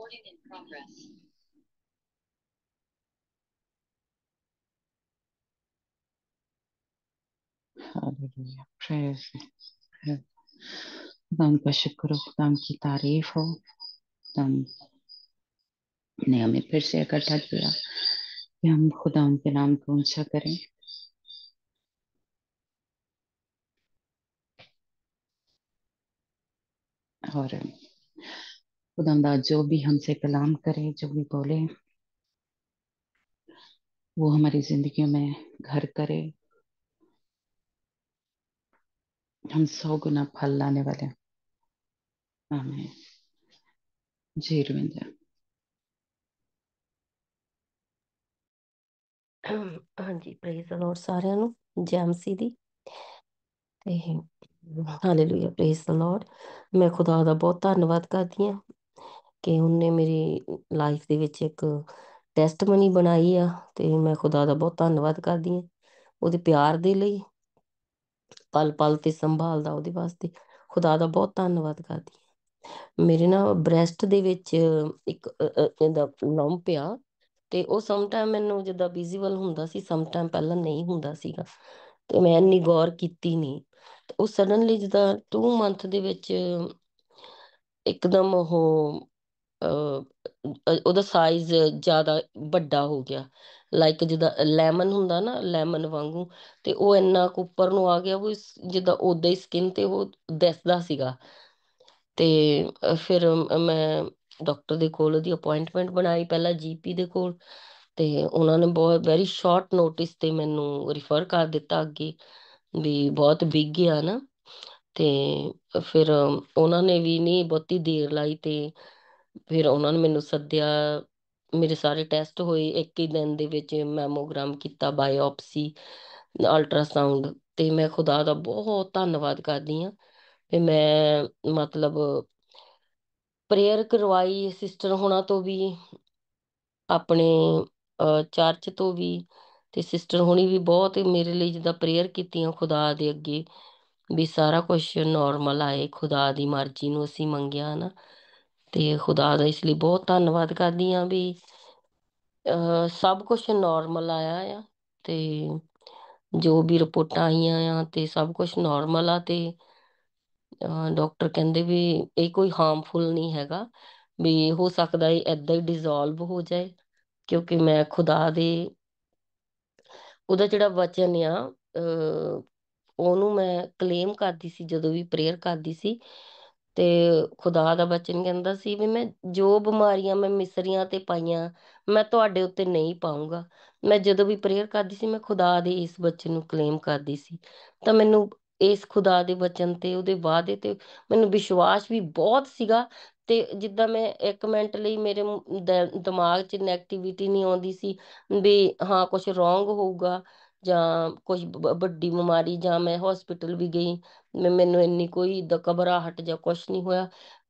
Recording in progress. Hallelujah praise खुदाम का शुक्र हो खुदाम की तारीफ़ हो। खुदाम ने हमें फिर से इकट्ठा किया कि हम खुदाम के नाम को ऊँचा करें और खुदामदा जो भी हमसे कलाम करे जो भी बोले वो हमारी जिंदगी में घर करे हम सौ गुना फल लाने वाले हैं। आमीन जी रविंद्र ਹਾਂਜੀ ਪ੍ਰੇਜ਼ ਦ ਲਾਰਡ ਸਾਰਿਆਂ ਨੂੰ ਜੈ ਮਸੀਹ ਦੀ ਤੇ ਹਾਲੇਲੂਇਆ ਪ੍ਰੇਜ਼ ਦ ਲਾਰਡ ਮੈਂ ਖੁਦਾ ਦਾ ਬਹੁਤ ਧੰਨਵਾਦ ਕਰਦੀ ਹਾਂ ਕਿ ਉਹਨੇ ਮੇਰੀ ਲਾਈਫ ਦੇ ਵਿੱਚ ਇੱਕ ਟੈਸਟਮਨੀ ਬਣਾਈ ਆ ਤੇ ਮੈਂ ਖੁਦਾ ਦਾ ਬਹੁਤ ਧੰਨਵਾਦ ਕਰਦੀ ਹਾਂ ਉਹਦੇ ਪਿਆਰ ਦੇ ਲਈ ਪਲ ਪਲ ਤੇ ਸੰਭਾਲਦਾ ਉਹਦੇ ਵਾਸਤੇ, ਖੁਦਾ ਦਾ ਬਹੁਤ ਧੰਨਵਾਦ ਕਰਦੀ ਹਾਂ। ਮੇਰੇ ਨਾ ਬ੍ਰੈਸਟ ਦੇ ਵਿੱਚ ਇੱਕ ਇਹਦਾ ਲੰਪ ਪਿਆ ਤੇ ਉਹ ਸਮ ਟਾਈਮ ਮੈਨੂੰ ਜਿੱਦਾਂ ਵਿਜ਼ੀਬਲ ਹੁੰਦਾ ਸੀ ਸਮ ਟਾਈਮ ਪਹਿਲਾਂ ਨਹੀਂ ਹੁੰਦਾ ਸੀਗਾ ਤੇ ਮੈਂ ਇੰਨੀ ਗੌਰ ਕੀਤੀ ਨਹੀਂ। ਉਹ ਸਡਨਲੀ ਜਿੱਦਾਂ 2 ਮੰਥ ਦੇ ਵਿੱਚ ਇੱਕਦਮ ਉਹ ਉਹਦਾ ਸਾਈਜ਼ ਜ਼ਿਆਦਾ ਵੱਡਾ ਹੋ ਗਿਆ। ਲਾਈਕ ਜਿੱਦਾਂ ਲੈਮਨ ਹੁੰਦਾ ਨਾ ਲੈਮਨ ਵਾਂਗੂ, ਤੇ ਉਹ ਇੰਨਾ ਕੁ ਉੱਪਰ ਨੂੰ ਆ ਗਿਆ ਉਹ ਜਿੱਦਾਂ ਓਦਾਂ ਹੀ ਸਕਿਨ ਤੇ ਉਹ ਦਿਸਦਾ ਸੀਗਾ। ਤੇ ਫਿਰ ਮੈਂ ਡਾਕਟਰ ਦੇ ਕੋਲ ਉਹਦੀ ਅਪਾਇੰਟਮੈਂਟ ਬਣਾਈ, ਪਹਿਲਾਂ ਜੀਪੀ ਦੇ ਕੋਲ। ਤੇ ਉਹਨਾਂ ਨੇ ਬਹੁਤ ਵੈਰੀ ਸ਼ੋਰਟ ਨੋਟਿਸ ਤੇ ਮੈਨੂੰ ਰਿਫਰ ਕਰ ਦਿੱਤਾ ਅੱਗੇ, ਵੀ ਬਹੁਤ ਬਿਗ ਆ ਨਾ। ਤੇ ਫਿਰ ਉਹਨਾਂ ਨੇ ਵੀ ਨਹੀਂ ਬਹੁਤੀ ਦੇਰ ਲਾਈ ਤੇ ਫਿਰ ਉਹਨਾਂ ਨੇ ਮੈਨੂੰ ਸੱਦਿਆ, ਮੇਰੇ ਸਾਰੇ ਟੈਸਟ ਹੋਏ, ਇੱਕ ਹੀ ਦਿਨ ਦੇ ਵਿੱਚ ਮੈਮੋਗ੍ਰਾਮ ਕੀਤਾ, ਬਾਇਓਪਸੀ, ਅਲਟਰਾਸਾਊਂਡ, ਤੇ ਮੈਂ ਖੁਦਾ ਦਾ ਬਹੁਤ ਧੰਨਵਾਦ ਕਰਦੀ ਹਾਂ। ਤੇ ਮੈਂ ਮਤਲਬ ਪ੍ਰੇਅਰ ਕਰਵਾਈ ਸਿਸਟਰ ਹੋਣਾ ਤੋਂ ਵੀ, ਆਪਣੇ ਚਰਚ ਤੋਂ ਵੀ, ਤੇ ਸਿਸਟਰ ਹੋਣੀ ਵੀ ਬਹੁਤ ਮੇਰੇ ਲਈ ਜਿੱਦਾਂ ਪ੍ਰੇਅਰ ਕੀਤੀਆਂ ਖੁਦਾ ਦੇ ਅੱਗੇ, ਵੀ ਸਾਰਾ ਕੁਝ ਨਾਰਮਲ ਆਏ, ਖੁਦਾ ਦੀ ਮਰਜ਼ੀ ਨੂੰ ਅਸੀਂ ਮੰਗਿਆ ਨਾ ਤੇ ਖੁਦਾ ਦਾ ਇਸ ਲਈ ਬਹੁਤ ਧੰਨਵਾਦ ਕਰਦੀ ਹਾਂ ਵੀ ਸਭ ਕੁਝ ਨਾਰਮਲ ਆਇਆ ਆ ਤੇ ਜੋ ਵੀ ਰਿਪੋਰਟਾਂ ਆਈਆਂ ਆ ਤੇ ਸਭ ਕੁਝ ਨਾਰਮਲ ਆ ਤੇ ਡਾਕਟਰ ਕਹਿੰਦੇ ਵੀ ਇਹ ਕੋਈ ਹਾਰਮਫੁਲ ਨਹੀਂ ਹੈਗਾ ਵੀ ਹੋ ਸਕਦਾ ਇਹ ਏਦਾਂ ਹੀ ਡਿਸੋਲਵ ਹੋ ਜਾਏ ਕਿਉਂਕਿ ਮੈਂ ਖੁਦਾ ਦੇ ਉਹਦਾ ਜਿਹੜਾ ਵਚਨ ਆ ਉਹਨੂੰ ਮੈਂ ਕਲੇਮ ਕਰਦੀ ਸੀ ਜਦੋਂ ਵੀ ਪ੍ਰੇਅਰ ਕਰਦੀ ਸੀ ਤੇ ਖੁਦਾ ਦਾ ਵਚਨ ਕਹਿੰਦਾ ਸੀ ਵੀ ਮੈਂ ਜੋ ਬਿਮਾਰੀਆਂ ਮੈਂ ਮਿਸਰੀਆਂ ਤੇ ਪਾਈਆਂ, ਮੈਂ ਤੁਹਾਡੇ ਉੱਤੇ ਨਹੀਂ ਪਾਉਂਗਾ ਮੈਂ ਜਦੋਂ ਵੀ ਪ੍ਰੇਅਰ ਕਰਦੀ ਸੀ, ਮੈਂ ਖੁਦਾ ਦੇ ਇਸ ਵਚਨ ਨੂੰ ਕਲੇਮ ਕਰਦੀ ਸੀ। ਤਾਂ ਮੈਨੂੰ ਇਸ ਖੁਦਾ ਦੇ ਬਚਨ ਤੇ, ਉਹਦੇ ਵਾਅਦੇ ਤੇ ਮੈਨੂੰ ਵਿਸ਼ਵਾਸ ਵੀ ਬਹੁਤ ਸੀਗਾ ਤੇ ਜਿੱਦਾਂ ਮੈਂ ਇੱਕ ਮਿੰਟ ਲਈ ਮੇਰੇ ਦਿਮਾਗ 'ਚ ਨੈਗੇਟਿਵਿਟੀ ਨਹੀਂ ਆਉਂਦੀ ਸੀ ਵੀ ਹਾਂ ਕੁਝ ਰੋਂਗ ਹੋਊਗਾ। ਜਾਂ ਕੁਝ ਵੱਡੀ ਬਿਮਾਰੀ ਜਾਂ ਮੈਂ ਹੋਸਪਿਟਲ ਵੀ ਗਈ ਮੈਨੂੰ ਇੰਨੀ ਕੋਈ ਏਦਾਂ ਘਬਰਾਹਟ ਜਾਂ ਕੁਝ ਨਹੀਂ ਹੋਇਆ।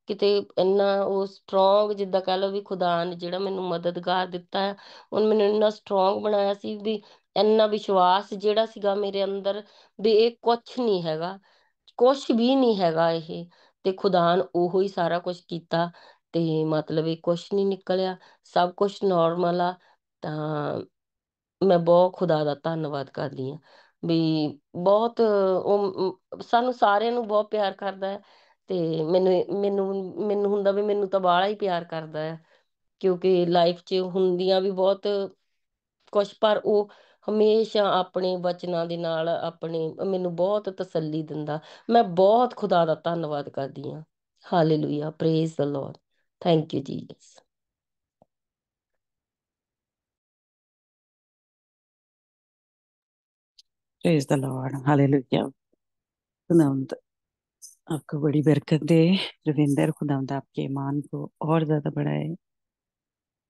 ਕਿਤੇ ਇੰਨਾ ਉਹ ਸਟਰੋਂਗ ਜਿੱਦਾਂ ਕਹਿ ਲਓ ਵੀ ਖੁਦਾ ਨੇ ਜਿਹੜਾ ਮੈਨੂੰ ਮਦਦਗਾਰ ਦਿੱਤਾ ਹੈ ਉਹਨੇ ਮੈਨੂੰ ਇੰਨਾ ਸਟਰੋਂਗ ਬਣਾਇਆ ਸੀ ਵੀ ਇੰਨਾ ਵਿਸ਼ਵਾਸ ਜਿਹੜਾ ਸੀਗਾ ਮੇਰੇ ਅੰਦਰ ਵੀ ਇਹ ਕੁਛ ਨਹੀਂ ਹੈਗਾ, ਕੁਛ ਵੀ ਨਹੀਂ ਹੈਗਾ ਇਹ। ਤੇ ਖੁਦਾ ਨੇ ਉਹੋ ਹੀ ਸਾਰਾ ਕੁਝ ਕੀਤਾ ਤੇ ਮਤਲਬ ਇਹ ਕੁਛ ਨਹੀਂ ਨਿਕਲਿਆ, ਸਭ ਕੁਝ ਨਾਰਮਲ ਆ। ਤਾਂ ਮੈਂ ਬਹੁਤ ਖੁਦਾ ਦਾ ਧੰਨਵਾਦ ਕਰਦੀ ਹਾਂ ਵੀ ਬਹੁਤ ਉਹ ਮ- ਸਾਨੂੰ ਸਾਰਿਆਂ ਨੂੰ ਬਹੁਤ ਪਿਆਰ ਕਰਦਾ ਹੈ ਤੇ ਮੈਨੂੰ ਮੈਨੂੰ ਮੈਨੂੰ ਹੁੰਦਾ ਵੀ ਮੈਨੂੰ ਤਾਂ ਬਾਹਲਾ ਹੀ ਪਿਆਰ ਕਰਦਾ ਹੈ ਕਿਉਂਕਿ ਲਾਈਫ 'ਚ ਹੁੰਦੀਆਂ ਵੀ ਬਹੁਤ ਕੁਛ ਪਰ ਉਹ ਹਮੇਸ਼ਾ ਆਪਣੇ ਵਚਨਾਂ ਦੇ ਨਾਲ ਆਪਣੇ ਮੈਨੂੰ ਬਹੁਤ ਤਸੱਲੀ ਦਿੰਦਾ। ਮੈਂ ਬਹੁਤ ਖੁਦਾ ਦਾ ਧੰਨਵਾਦ ਕਰਦੀ ਹਾਂ। Hallelujah praise the Lord thank you Jesus praise the Lord hallelujah खुदावंद आपको बड़ी बरकत दे। रविंदर खुदावंद आपके ईमान को और ज़्यादा बढ़ाए।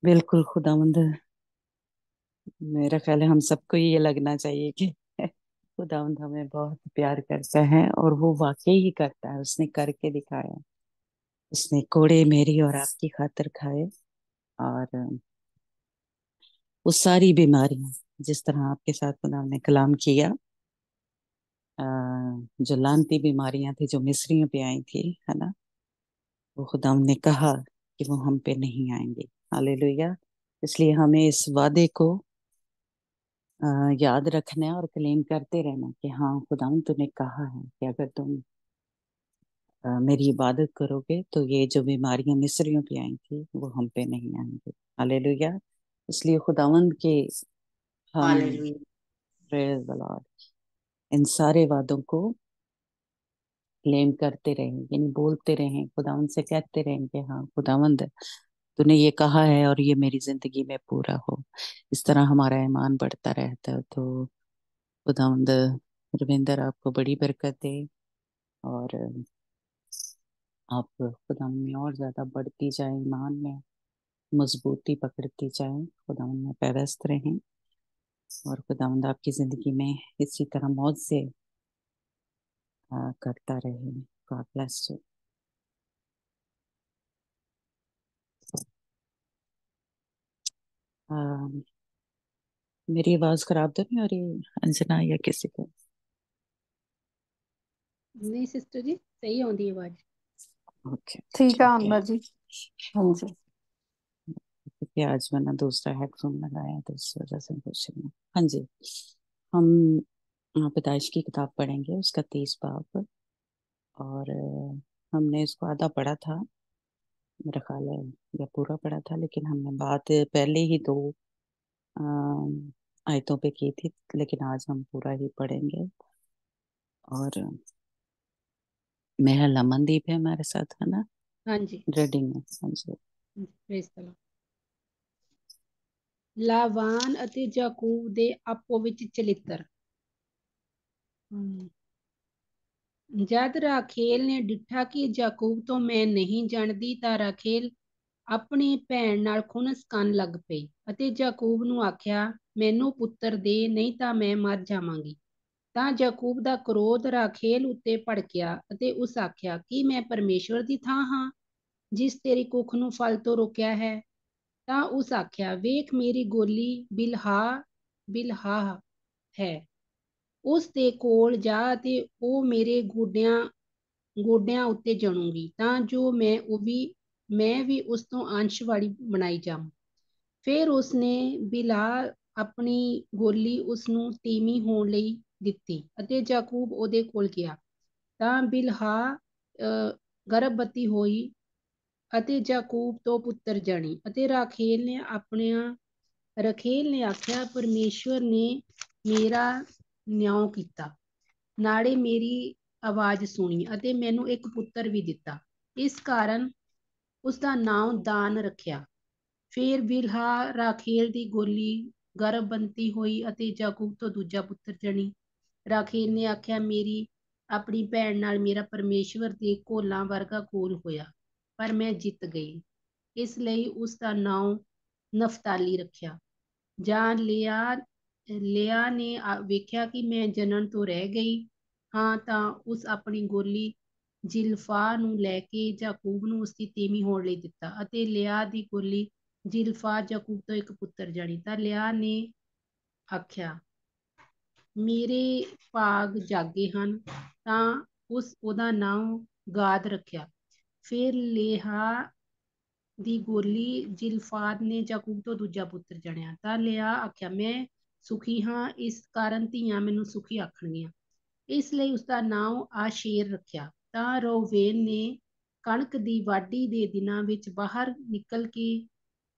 बिल्कुल खुदावंद मेरा ख्याल है हम सबको ये लगना चाहिए कि खुदावंद हमें बहुत प्यार करता है और वो वाकई ही करता है। उसने करके दिखाया। उसने कोड़े मेरी और आपकी खातिर खाए। और वो सारी बीमारियाँ जिस तरह आपके साथ खुदा ने कलाम किया जो लानती बीमारियाँ थी, जो मिस्रियों पे आई थी, है ना? वो खुदा ने कहा कि वो हम पे नहीं आएँगे। हालेलुया। इसलिए हमें इस वादे को याद रखना है और क्लेम करते रहना कि हाँ खुदावन तूने कहा है कि अगर तुम मेरी इबादत करोगे तो ये जो बीमारियाँ मिस्रियों की आई थी, वो हम पे नहीं आएँगे। हालेलुया। इसलिए खुदावंद के हम इन सारे वादों को क्लेम करते रहें यानी बोलते रहें खुदावंद से कहते रहें कि हाँ खुदावंद तूने ये कहा है और ये मेरी ज़िंदगी में पूरा हो इस तरह हमारा ईमान बढ़ता रहता है तो खुदावंद रविंदर आपको बड़ी बरकत दे और आप खुदावन में और ज़्यादा बढ़ती जाए ईमान में मजबूती पकड़ती जाए। खुदा में पैवस्त रहें और खुदावंद आपकी ज़िंदगी में इसी तरह मौत से आ, करता रहे। गॉड ब्लेस यू मेरी आवाज़ खराब तो नहीं हो रही अंजना या किसी को? नहीं सिस्टर जी सही आवाज़। ओके ठीक है अनवर जी। हाँ जी। क्योंकि आज मैंने दूसरा हेडफोन लगाया तो इस वजह से कुछ नहीं। हाँ जी। हम पैदाइश की किताब पढ़ेंगे उसका तीस बाब और हमने इसको आधा पढ़ा था। मेरा ख्याल है या पूरा पढ़ा था लेकिन हमने बात पहले ही दो आयतों पे की थी लेकिन आज हम पूरा ही पढ़ेंगे। और मेरा लमनदीप है हमारे साथ है ना? हाँ जी। रीडिंग में हाँ जी। ਪ੍ਰੇਜ਼ ਲਾਵਾਨ ਅਤੇ ਯਾਕੂਬ ਦੇ ਆਪੋ ਵਿੱਚ ਚਲਿੱਤਰ। ਜਦ ਰਾਖੇਲ ਨੇ ਡਿੱਠਾ ਕਿ ਯਾਕੂਬ ਤੋਂ ਮੈਂ ਨਹੀਂ ਜਾਣਦੀ ਤਾਂ ਰਾਖੇਲ ਆਪਣੀ ਭੈਣ ਨਾਲ ਖੁਨਸ ਕਰਨ ਲੱਗ ਪਈ ਅਤੇ ਜਾਕੂਬ ਨੂੰ ਆਖਿਆ, ਮੈਨੂੰ ਪੁੱਤਰ ਦੇ, ਨਹੀਂ ਤਾਂ ਮੈਂ ਮਰ ਜਾਵਾਂਗੀ। ਤਾਂ ਜਾਕੂਬ ਦਾ ਕ੍ਰੋਧ ਰਾਖੇਲ ਉੱਤੇ ਭੜਕਿਆ ਅਤੇ ਉਸ ਆਖਿਆ, ਕਿ ਮੈਂ ਪਰਮੇਸ਼ਵਰ ਦੀ ਥਾਂ ਹਾਂ, ਜਿਸ ਤੇਰੀ ਕੁੱਖ ਨੂੰ ਫਲ ਤੋਂ ਰੋਕਿਆ ਹੈ? ਤਾਂ ਉਸ ਆਖਿਆ ਵੇਖ ਮੇਰੀ ਗੋਲੀ ਬਿਲਹਾ ਬਿਲਹਾ ਹੈ। ਉਸ ਦੇ ਕੋਲ ਜਾ ਅਤੇ ਉਹ ਮੇਰੇ ਗੋਡਿਆਂ ਗੋਡਿਆਂ ਉੱਤੇ ਜਣੂਗੀ ਤਾਂ ਜੋ ਮੈਂ ਉਹ ਵੀ ਮੈਂ ਵੀ ਉਸ ਤੋਂ ਅੰਸ਼ ਵਾਲੀ ਬਣਾਈ ਜਾਵਾਂ। ਫਿਰ ਉਸਨੇ ਬਿਲਾ ਆਪਣੀ ਗੋਲੀ ਉਸ ਨੂੰ ਤੀਵੀਂ ਹੋਣ ਲਈ ਦਿੱਤੀ ਅਤੇ ਜਾਕੂਬ ਉਹਦੇ ਕੋਲ ਗਿਆ। ਤਾਂ ਬਿਲਹਾ ਅਹ, ਗਰਭਵਤੀ ਹੋਈ ਅਤੇ ਜਾਕੂਬ ਤੋਂ ਪੁੱਤਰ ਜਣੀ ਅਤੇ ਰਾਖੇਲ ਨੇ ਆਪਣਿਆਂ, ਰਖੇਲ ਨੇ ਆਖਿਆ, ਪਰਮੇਸ਼ਵਰ ਨੇ ਮੇਰਾ ਨਿਆਂ ਕੀਤਾ। ਨਾਲੇ ਮੇਰੀ ਆਵਾਜ਼ ਸੁਣੀ ਅਤੇ ਮੈਨੂੰ ਇੱਕ ਪੁੱਤਰ ਵੀ ਦਿੱਤਾ। ਇਸ ਕਾਰਨ ਉਸ ਦਾ ਨਾਮ ਦਾਨ ਰੱਖਿਆ। ਫਿਰ ਬਿਲਹਾ ਰਾਖੇਲ ਦੀ ਗੋਲੀ ਗਰਭਵੰਤੀ ਹੋਈ ਅਤੇ ਜਾਕੂਬ ਤੋਂ ਦੂਜਾ ਪੁੱਤਰ ਜਣੀ। ਰਾਖੇਲ ਨੇ ਆਖਿਆ, ਮੇਰੀ ਆਪਣੀ ਭੈਣ ਨਾਲ ਮੇਰਾ ਪਰਮੇਸ਼ਵਰ ਦੇ ਕੋਲਾਂ ਵਰਗਾ ਕੋਲ ਹੋਇਆ। ਪਰ ਮੈਂ ਜਿੱਤ ਗਈ। ਇਸ ਲਈ ਉਸ ਦਾ ਨਾਮ ਨਫਤਾਲੀ ਰੱਖਿਆ। ਜਾਂ ਲਿਆ ਲਿਆ ਨੇ ਵੇਖਿਆ ਕਿ ਮੈਂ ਜਨਨ ਤੋਂ ਰਹਿ ਗਈ। ਹਾਂ, ਤਾਂ ਉਸ ਆਪਣੀ ਗੋਲੀ ਜਿਲਫਾ ਨੂੰ ਲੈ ਕੇ ਜਾਕੂਬ ਨੂੰ ਉਸਦੀ ਤੀਵੀਂ ਹੋਣ ਲਈ ਦਿੱਤਾ ਅਤੇ ਲਿਆ ਦੀ ਗੋਲੀ ਜਿਲਫਾ ਜਾਕੂਬ ਤੋਂ ਇੱਕ ਪੁੱਤਰ ਜਣੀ। ਤਾਂ ਲਿਆ ਨੇ ਆਖਿਆ, ਮੇਰੇ ਭਾਗ ਜਾਗੇ ਹਨ। ਤਾਂ ਉਸ ਉਹਦਾ ਨਾਮ ਗਾਦ ਰੱਖਿਆ। ਫਿਰ ਲੇਹਾ ਦੀ ਗੋਲੀ ਜਿਲਫਾਦ ਨੇ ਜਾਕੂਬ ਤੋਂ ਦੂਜਾ ਪੁੱਤਰ ਜਣਿਆ। ਤਾਂ ਲਿਆ ਆਖਿਆ, ਮੈਂ ਸੁਖੀ ਹਾਂ, ਇਸ ਕਾਰਨ ਧੀਆਂ ਮੈਨੂੰ ਸੁਖੀ ਆਖਣਗੀਆਂ। ਇਸ ਲਈ ਉਸਦਾ ਨਾਮ ਆਸ਼ੇਰ ਰੱਖਿਆ। ਤਾਂ ਰੋਵੇਲ ਨੇ ਕਣਕ ਦੀ ਵਾਢੀ ਦੇ ਦਿਨਾਂ ਵਿੱਚ ਬਾਹਰ ਨਿਕਲ ਕੇ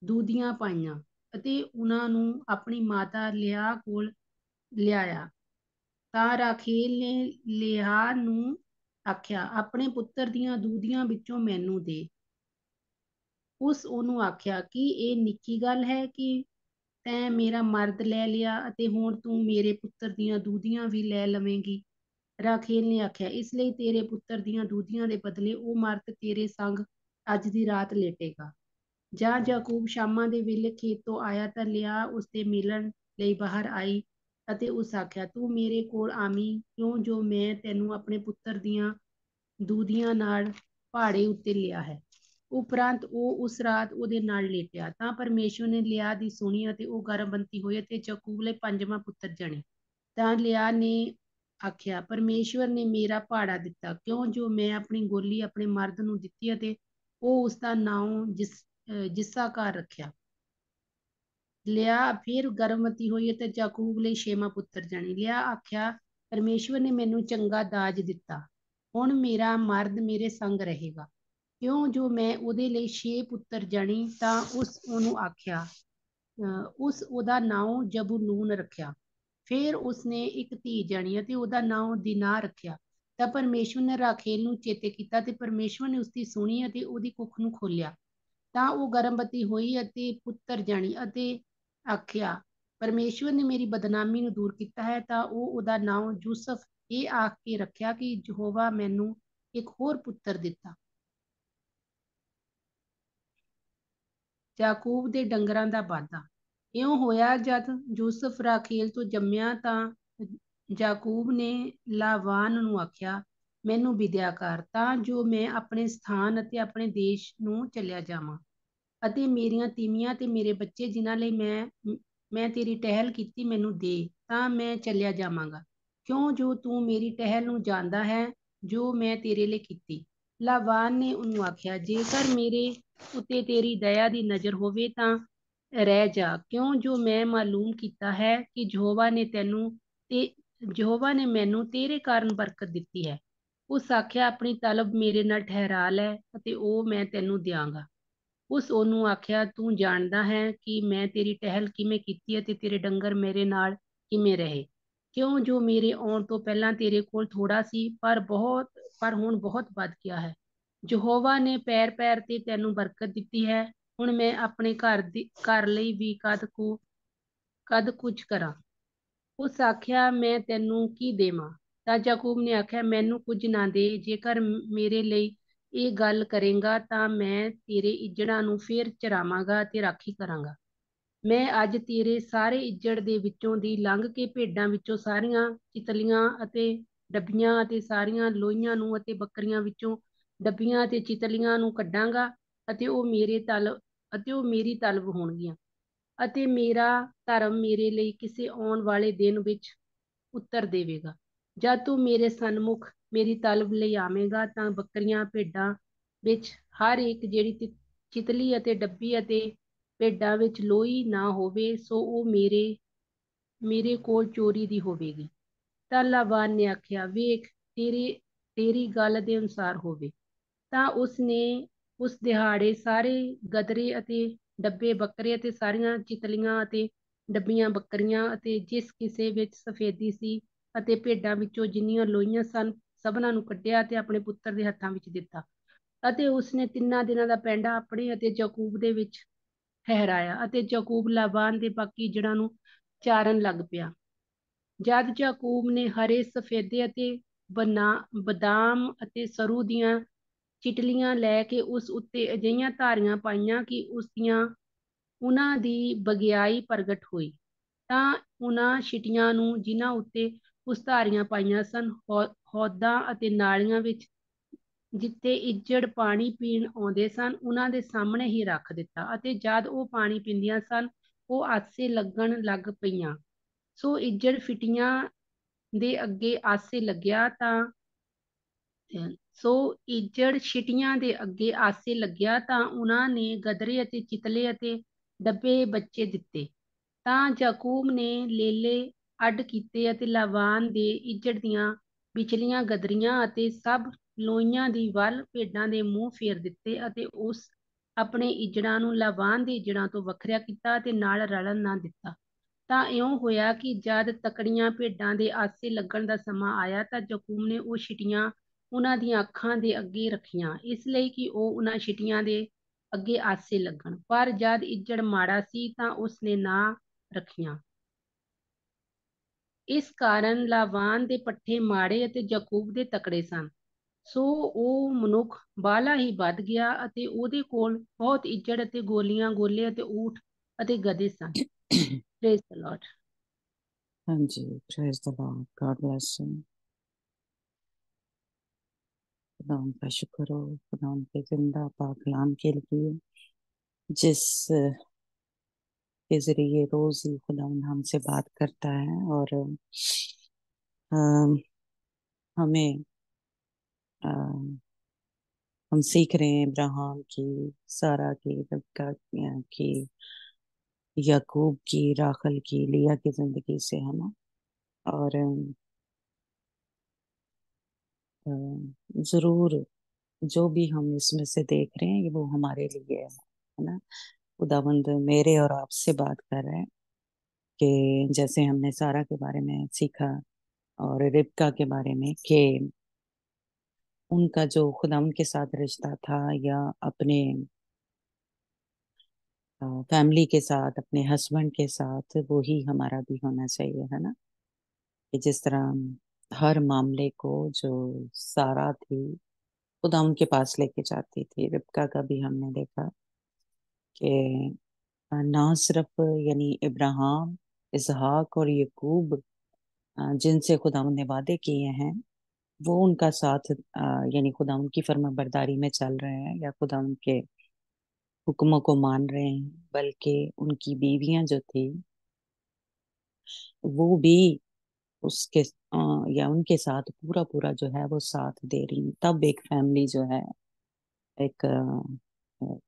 ਦੂਧੀਆਂ ਪਾਈਆਂ ਅਤੇ ਉਹਨਾਂ ਨੂੰ ਆਪਣੀ ਮਾਤਾ ਲਿਆ ਕੋਲ ਲਿਆਇਆ। ਤਾਂ ਰਾਖੇਲ ਨੇ ਲਿਆ ਨੂੰ ਆਖਿਆ, ਆਪਣੇ ਪੁੱਤਰ ਦੀਆਂ ਦੂਧੀਆਂ ਵਿੱਚੋਂ ਮੈਨੂੰ ਦੇ। ਉਸ ਉਹਨੂੰ ਆਖਿਆ, ਕਿ ਇਹ ਨਿੱਕੀ ਗੱਲ ਹੈ ਕਿ ਤੈਂ ਮੇਰਾ ਮਰਦ ਲੈ ਲਿਆ ਅਤੇ ਹੁਣ ਤੂੰ ਮੇਰੇ ਪੁੱਤਰ ਦੀਆਂ ਦੂਧੀਆਂ ਵੀ ਲੈ ਲਵੇਂਗੀ? ਰਾਖੇਲ ਨੇ ਆਖਿਆ, ਇਸ ਲਈ ਤੇਰੇ ਪੁੱਤਰ ਦੀਆਂ ਦੂਧੀਆਂ ਦੇ ਬਦਲੇ ਉਹ ਮਰਦ ਤੇਰੇ ਸੰਗ ਅੱਜ ਦੀ ਰਾਤ ਲੇਟੇਗਾ। ਜਾਂ ਯਾਕੂਬ ਸ਼ਾਮਾਂ ਦੇ ਵੇਲੇ ਖੇਤ ਤੋਂ ਆਇਆ ਤਾਂ ਲਿਆ, ਉਸ ਦੇ ਮਿਲਣ ਲਈ ਬਾਹਰ ਆਈ। ਅਤੇ ਉਸ ਆਖਿਆ, ਤੂੰ ਮੇਰੇ ਕੋਲ ਆਵੀਂ, ਕਿਉਂ ਜੋ ਮੈਂ ਤੈਨੂੰ ਆਪਣੇ ਪੁੱਤਰ ਦੀਆਂ ਦੂਧੀਆਂ ਨਾਲ ਪਹਾੜੇ ਉੱਤੇ ਲਿਆ ਹੈ। ਉਪਰੰਤ ਉਹ ਉਸ ਰਾਤ ਉਹਦੇ ਨਾਲ ਲੇਟਿਆ। ਤਾਂ ਪਰਮੇਸ਼ਵਰ ਨੇ ਲਿਆ ਦੀ ਸੁਣੀ ਅਤੇ ਉਹ ਗਰਭਵੰਤੀ ਹੋਈ ਅਤੇ ਯਾਕੂਬ ਲਈ ਪੰਜਵਾਂ ਪੁੱਤਰ ਜਣੇ ਤਾਂ ਲਿਆ ਨੇ ਆਖਿਆ ਪਰਮੇਸ਼ਵਰ ਨੇ ਮੇਰਾ ਪਹਾੜਾ ਦਿੱਤਾ। ਕਿਉਂ ਜੋ ਮੈਂ ਆਪਣੀ ਗੋਲੀ ਆਪਣੇ ਮਰਦ ਨੂੰ ਦਿੱਤੀ ਅਤੇ ਉਹ ਉਸ ਦਾ ਨਾਮ ਜਿਸ, ਅਹ ਜਿਸਾ ਘਰ ਰੱਖਿਆ। ਲਿਆ, ਫਿਰ ਗਰਭਵਤੀ ਹੋਈ ਅਤੇ ਯਾਕੂਬ ਲਈ ਛੇਵਾਂ ਪੁੱਤਰ ਜਣੀ। ਲਿਆ ਆਖਿਆ, ਪਰਮੇਸ਼ਵਰ ਨੇ ਮੈਨੂੰ ਚੰਗਾ ਦਾਜ ਦਿੱਤਾ। ਹੁਣ ਮੇਰਾ ਮਰਦ ਮੇਰੇ ਸੰਗ ਰਹੇਗਾ। ਕਿਉਂ? ਜੋ ਮੈਂ ਉਹਦੇ ਲਈ ਛੇ ਪੁੱਤਰ ਜਣੀ ਤਾਂ ਉਸ ਉਹਨੂੰ ਆਖਿਆ ਉਸ ਉਹਦਾ ਨਾਮ ਜਬੂਲੂਨ ਰੱਖਿਆ। ਫਿਰ ਉਸਨੇ ਇੱਕ ਧੀ ਜਣੀ ਅਤੇ ਉਹਦਾ ਨਾਮ ਦਿਨਾ ਰੱਖਿਆ। ਤਾਂ ਪਰਮੇਸ਼ਵਰ ਨੇ ਰਾਖੇਲ ਨੂੰ ਚੇਤੇ ਕੀਤਾ ਤੇ ਪਰਮੇਸ਼ਵਰ ਨੇ ਉਸਦੀ ਸੁਣੀ ਅਤੇ ਉਹਦੀ ਕੁੱਖ ਨੂੰ ਖੋਲਿਆ ਤਾਂ ਉਹ ਗਰਭਵਤੀ ਹੋਈ ਅਤੇ ਪੁੱਤਰ ਜਣੀ ਅਤੇ ਆਖਿਆ ਪਰਮੇਸ਼ਵਰ ਨੇ ਮੇਰੀ ਬਦਨਾਮੀ ਨੂੰ ਦੂਰ ਕੀਤਾ ਹੈ ਤਾਂ ਉਹ ਉਹਦਾ ਨਾਮ ਯੂਸਫ ਇਹ ਆਖ ਕੇ ਰੱਖਿਆ ਕਿ ਯਹੋਵਾ ਮੈਨੂੰ ਇੱਕ ਹੋਰ ਪੁੱਤਰ ਦਿੱਤਾ। ਯਾਕੂਬ ਦੇ ਡੰਗਰਾਂ ਦਾ ਵਾਧਾ। ਇਉਂ ਹੋਇਆ ਜਦ ਯੂਸਫ ਰਾਖੇਲ ਤੋਂ ਜੰਮਿਆ ਤਾਂ ਯਾਕੂਬ ਨੇ ਲਾਵਾਨ ਨੂੰ ਆਖਿਆ, ਮੈਨੂੰ ਵਿਦਿਆ ਕਰ ਤਾਂ ਜੋ ਮੈਂ ਆਪਣੇ ਸਥਾਨ ਅਤੇ ਆਪਣੇ ਦੇਸ਼ ਨੂੰ ਚਲਿਆ ਜਾਵਾਂ। ਅਤੇ ਮੇਰੀਆਂ ਤੀਵੀਆਂ ਤੇ ਮੇਰੇ ਬੱਚੇ ਜਿਨ੍ਹਾਂ ਲਈ ਮੈਂ ਮੈਂ ਤੇਰੀ ਟਹਿਲ ਕੀਤੀ ਮੈਨੂੰ ਦੇ, ਤਾਂ ਮੈਂ ਚੱਲਿਆ ਜਾਵਾਂਗਾ। ਕਿਉਂ ਜੋ ਤੂੰ ਮੇਰੀ ਟਹਿਲ ਨੂੰ ਜਾਣਦਾ ਹੈ, ਜੋ ਮੈਂ ਤੇਰੇ ਲਈ ਕੀਤੀ। ਲਾਵਾਨ ਨੇ ਉਹਨੂੰ ਆਖਿਆ, ਜੇਕਰ ਮੇਰੇ ਉੱਤੇ ਤੇਰੀ ਦਇਆ ਦੀ ਨਜ਼ਰ ਹੋਵੇ ਤਾਂ ਰਹਿ ਜਾ। ਕਿਉਂ ਜੋ ਮੈਂ ਮਾਲੂਮ ਕੀਤਾ ਹੈ ਕਿ ਯਹੋਵਾ ਨੇ ਤੈਨੂੰ ਤੇ ਯਹੋਵਾ ਨੇ ਮੈਨੂੰ ਤੇਰੇ ਕਾਰਨ ਬਰਕਤ ਦਿੱਤੀ ਹੈ। ਉਸ ਆਖਿਆ, ਆਪਣੀ ਤਲਬ ਮੇਰੇ ਨਾਲ ਠਹਿਰਾ ਲੈ ਅਤੇ ਉਹ ਮੈਂ ਤੈਨੂੰ ਦਿਆਂਗਾ। ਉਸ ਉਹਨੂੰ ਆਖਿਆ, ਤੂੰ ਜਾਣਦਾ ਹੈ ਕਿ ਮੈਂ ਤੇਰੀ ਟਹਿਲ ਕਿਵੇਂ ਕੀਤੀ ਅਤੇ ਤੇਰੇ ਡੰਗਰ ਮੇਰੇ ਨਾਲ ਕਿਵੇਂ ਰਹੇ? ਕਿਉਂ ਜੋ ਮੇਰੇ ਆਉਣ ਤੋਂ ਪਹਿਲਾਂ ਤੇਰੇ ਕੋਲ ਥੋੜਾ ਸੀ, ਪਰ ਬਹੁਤ, ਪਰ ਹੁਣ ਬਹੁਤ ਵੱਧ ਗਿਆ ਹੈ। ਯਹੋਵਾ ਨੇ ਪੈਰ ਪੈਰ ਤੇ ਤੈਨੂੰ ਬਰਕਤ ਦਿੱਤੀ ਹੈ। ਹੁਣ ਮੈਂ ਆਪਣੇ ਘਰ ਦੀ, ਘਰ ਲਈ ਵੀ ਕਦ ਕੁ, ਕਦ ਕੁਝ ਕਰਾਂ? ਉਸ ਆਖਿਆ, ਮੈਂ ਤੈਨੂੰ ਕੀ ਦੇਵਾਂ? ਤਾਂ ਯਾਕੂਬ ਨੇ ਆਖਿਆ, ਮੈਨੂੰ ਕੁਝ ਨਾ ਦੇ, ਜੇਕਰ ਮੇਰੇ ਲਈ ਇਹ ਗੱਲ ਕਰੇਗਾ ਤਾਂ ਮੈਂ ਤੇਰੇ ਇੱਜੜਾਂ ਨੂੰ ਫੇਰ ਚਰਾਵਾਂਗਾ ਤੇ ਰਾਖੀ ਕਰਾਂਗਾ। ਮੈਂ ਅੱਜ ਤੇਰੇ ਸਾਰੇ ਇੱਜੜ ਦੇ ਵਿੱਚੋਂ ਦੀ ਲੰਘ ਕੇ ਭੇਡਾਂ ਵਿੱਚੋਂ ਸਾਰੀਆਂ ਚਿਤਲੀਆਂ ਅਤੇ ਡੱਬੀਆਂ ਅਤੇ ਸਾਰੀਆਂ ਲੋਈਆਂ ਨੂੰ ਅਤੇ ਬੱਕਰੀਆਂ ਵਿੱਚੋਂ ਡੱਬੀਆਂ ਅਤੇ ਚਿਤਲੀਆਂ ਨੂੰ ਕੱਢਾਂਗਾ ਅਤੇ ਉਹ ਮੇਰੇ ਤਲ, ਅਤੇ ਉਹ ਮੇਰੀ ਤਲਬ ਹੋਣਗੀਆਂ। ਅਤੇ ਮੇਰਾ ਧਰਮ ਮੇਰੇ ਲਈ ਕਿਸੇ ਆਉਣ ਵਾਲੇ ਦਿਨ ਵਿੱਚ ਉੱਤਰ ਦੇਵੇਗਾ। ਜਦ ਤੂੰ ਮੇਰੇ ਸਨਮੁਖ ਮੇਰੀ ਤਲਬ ਲਈ ਆਵੇਂਗਾ ਤਾਂ ਬੱਕਰੀਆਂ ਭੇਡਾਂ ਵਿੱਚ ਹਰ ਇੱਕ ਜਿਹੜੀ ਚਿਤਲੀ ਅਤੇ ਡੱਬੀ ਅਤੇ ਭੇਡਾਂ ਵਿੱਚ ਲੋਈ ਨਾ ਹੋਵੇ, ਸੋ ਉਹ ਮੇਰੇ ਮੇਰੇ ਕੋਲ ਚੋਰੀ ਦੀ ਹੋਵੇਗੀ। ਤਾਂ ਲਾਬਾਨ ਨੇ ਆਖਿਆ, ਵੇਖ, ਤੇਰੀ ਤੇਰੀ ਗੱਲ ਦੇ ਅਨੁਸਾਰ ਹੋਵੇ। ਤਾਂ ਉਸ ਨੇ ਉਸ ਦਿਹਾੜੇ ਸਾਰੇ ਗਦਰੇ ਅਤੇ ਡੱਬੇ ਬੱਕਰੇ ਅਤੇ ਸਾਰੀਆਂ ਚਿਤਲੀਆਂ ਅਤੇ ਡੱਬੀਆਂ ਬੱਕਰੀਆਂ ਅਤੇ ਜਿਸ ਕਿਸੇ ਵਿੱਚ ਸਫੇਦੀ ਸੀ ਅਤੇ ਭੇਡਾਂ ਵਿੱਚੋਂ ਜਿੰਨੀਆਂ ਲੋਈਆਂ ਸਨ ਸਭਨਾਂ ਨੂੰ ਕੱਢਿਆ ਤੇ ਆਪਣੇ ਪੁੱਤਰ ਦੇ ਹੱਥਾਂ ਵਿੱਚ ਦਿੱਤਾ ਅਤੇ ਉਸਨੇ ਤਿੰਨਾਂ ਦਿਨਾਂ ਦਾ ਪੈਂਡਾ ਆਪਣੇ ਅਤੇ ਯਾਕੂਬ ਦੇ ਵਿੱਚ ਠਹਿਰਾਇਆ ਅਤੇ ਯਾਕੂਬ ਲਾਬਾਨ ਦੇ ਬਾਕੀ ਜੜਾਂ ਨੂੰ ਚਾਰਨ ਲੱਗ ਪਿਆ। ਜਦ ਯਾਕੂਬ ਨੇ ਹਰੇ, ਸਫੇਦੇ ਅਤੇ ਬਨਾ, ਬਦਾਮ ਅਤੇ ਸਰੂ ਦੀਆਂ ਚਿਟਲੀਆਂ ਲੈ ਕੇ ਉਸ ਉੱਤੇ ਅਜਿਹੀਆਂ ਧਾਰੀਆਂ ਪਾਈਆਂ ਕਿ ਉਸ ਦੀਆਂ ਉਹਨਾਂ ਦੀ ਬਗਿਆਈ ਪ੍ਰਗਟ ਹੋਈ, ਤਾਂ ਉਹਨਾਂ ਛਿਟੀਆਂ ਨੂੰ ਜਿਨ੍ਹਾਂ ਉੱਤੇ ਉਸ ਧਾਰੀਆਂ ਪਾਈਆਂ ਸਨ ਹੌਦਾਂ ਅਤੇ ਨਾਲੀਆਂ ਵਿੱਚ ਜਿੱਥੇ ਇੱਜੜ ਪਾਣੀ ਪੀਣ ਆਉਂਦੇ ਸਨ, ਉਹਨਾਂ ਦੇ ਸਾਹਮਣੇ ਹੀ ਰੱਖ ਦਿੱਤਾ ਅਤੇ ਜਦ ਉਹ ਪਾਣੀ ਪੀਂਦੀਆਂ ਸਨ, ਉਹ ਆਸੇ ਲੱਗਣ ਲੱਗ ਪਈਆਂ। ਸੋ ਇੱਜੜ ਫਿਟੀਆਂ ਦੇ ਅੱਗੇ ਆਸੇ ਲੱਗਿਆ ਤਾਂ ਸੋ ਇੱਜੜ ਛਿਟੀਆਂ ਦੇ ਅੱਗੇ ਆਸੇ ਲੱਗਿਆ ਤਾਂ ਉਹਨਾਂ ਨੇ ਗਦਰੇ ਅਤੇ ਚਿਤਲੇ ਅਤੇ ਡੱਬੇ ਬੱਚੇ ਦਿੱਤੇ। ਤਾਂ ਯਾਕੂਬ ਨੇ ਲੇਲੇ ਅੱਡ ਕੀਤੇ ਅਤੇ ਲਾਵਾਨ ਦੇ ਇੱਜੜ ਦੀਆਂ ਵਿਚਲੀਆਂ ਗਦਰੀਆਂ ਅਤੇ ਸਭ ਲੋਈਆਂ ਦੀ ਵੱਲ ਭੇਡਾਂ ਦੇ ਮੂੰਹ ਫੇਰ ਦਿੱਤੇ ਅਤੇ ਉਸ ਆਪਣੇ ਇੱਜੜਾਂ ਨੂੰ ਲਾਵਾਨ ਦੇ ਇੱਜੜਾਂ ਤੋਂ ਵੱਖਰਿਆ ਕੀਤਾ ਅਤੇ ਨਾਲ ਰਲਣ ਨਾ ਦਿੱਤਾ। ਤਾਂ ਇਉਂ ਹੋਇਆ ਕਿ ਜਦ ਤਕੜੀਆਂ ਭੇਡਾਂ ਦੇ ਆਸੇ ਲੱਗਣ ਦਾ ਸਮਾਂ ਆਇਆ ਤਾਂ ਯਾਕੂਬ ਨੇ ਉਹ ਛਿਟੀਆਂ ਉਹਨਾਂ ਦੀਆਂ ਅੱਖਾਂ ਦੇ ਅੱਗੇ ਰੱਖੀਆਂ, ਇਸ ਲਈ ਕਿ ਉਹ ਉਹਨਾਂ ਛਿਟੀਆਂ ਦੇ ਅੱਗੇ ਆਸੇ ਲੱਗਣ। ਪਰ ਜਦ ਇੱਜੜ ਮਾੜਾ ਸੀ ਤਾਂ ਉਸਨੇ ਨਾ ਰੱਖੀਆਂ। ਇਸ ਕਾਰਨ ਲਾਵਾਨ ਦੇ ਪੱਠੇ ਮਾੜੇ ਅਤੇ ਯਾਕੂਬ ਦੇ ਤਕੜੇ ਸਨ ਸੋ ਉਹ ਮਨੁੱਖ ਬਾਲਾ ਹੀ ਵੱਧ ਗਿਆ ਅਤੇ ਉਹਦੇ ਕੋਲ ਬਹੁਤ ਇੱਜੜ ਅਤੇ ਗੋਲੀਆਂ ਗੋਲੇ ਅਤੇ ਊਠ ਅਤੇ ਗਧੇ ਸਨ ਪ੍ਰੇਜ਼ ਦ ਲਾਰਡ ਹਾਂਜੀ praise the Lord God bless him खुदा का शुक्र हो खुदा के ज़िंदा पाक कलाम के लिए जिस के ज़रिए रोज ही खुदाम हमसे बात करता है और आ, हमें आ, हम सीख रहे हैं इब्राहिम की सारा की रबका की याकूब की राखल की लिया की ज़िंदगी से है ना? और ज़रूर जो भी हम इसमें से देख रहे हैं ये वो हमारे लिए है ना? खुदाबंद मेरे और आपसे बात कर रहे हैं कि जैसे हमने सारा के बारे में सीखा और रिबका के बारे में कि उनका जो खुदा के साथ रिश्ता था या अपने फैमिली के साथ, अपने हस्बैंड के साथ, वो ही हमारा भी होना चाहिए, है ना? कि जिस तरह हर मामले को जो सारा थी खुदा उनके पास लेके जाती थी, रिबका का भी हमने देखा। कि ना सिर्फ़ यानी इब्राहिम, इसहाक और यकूब जिनसे खुदा ने वादे किए हैं, वो उनका साथ यानी खुदा उनकी फर्मा बरदारी में चल रहे हैं या खुदा उनके हुक्मों को मान रहे हैं, बल्कि उनकी बीवियाँ जो थी, वो भी उसके या उनके साथ पूरा पूरा जो है वो साथ दे रही तब एक फैमिली जो है, एक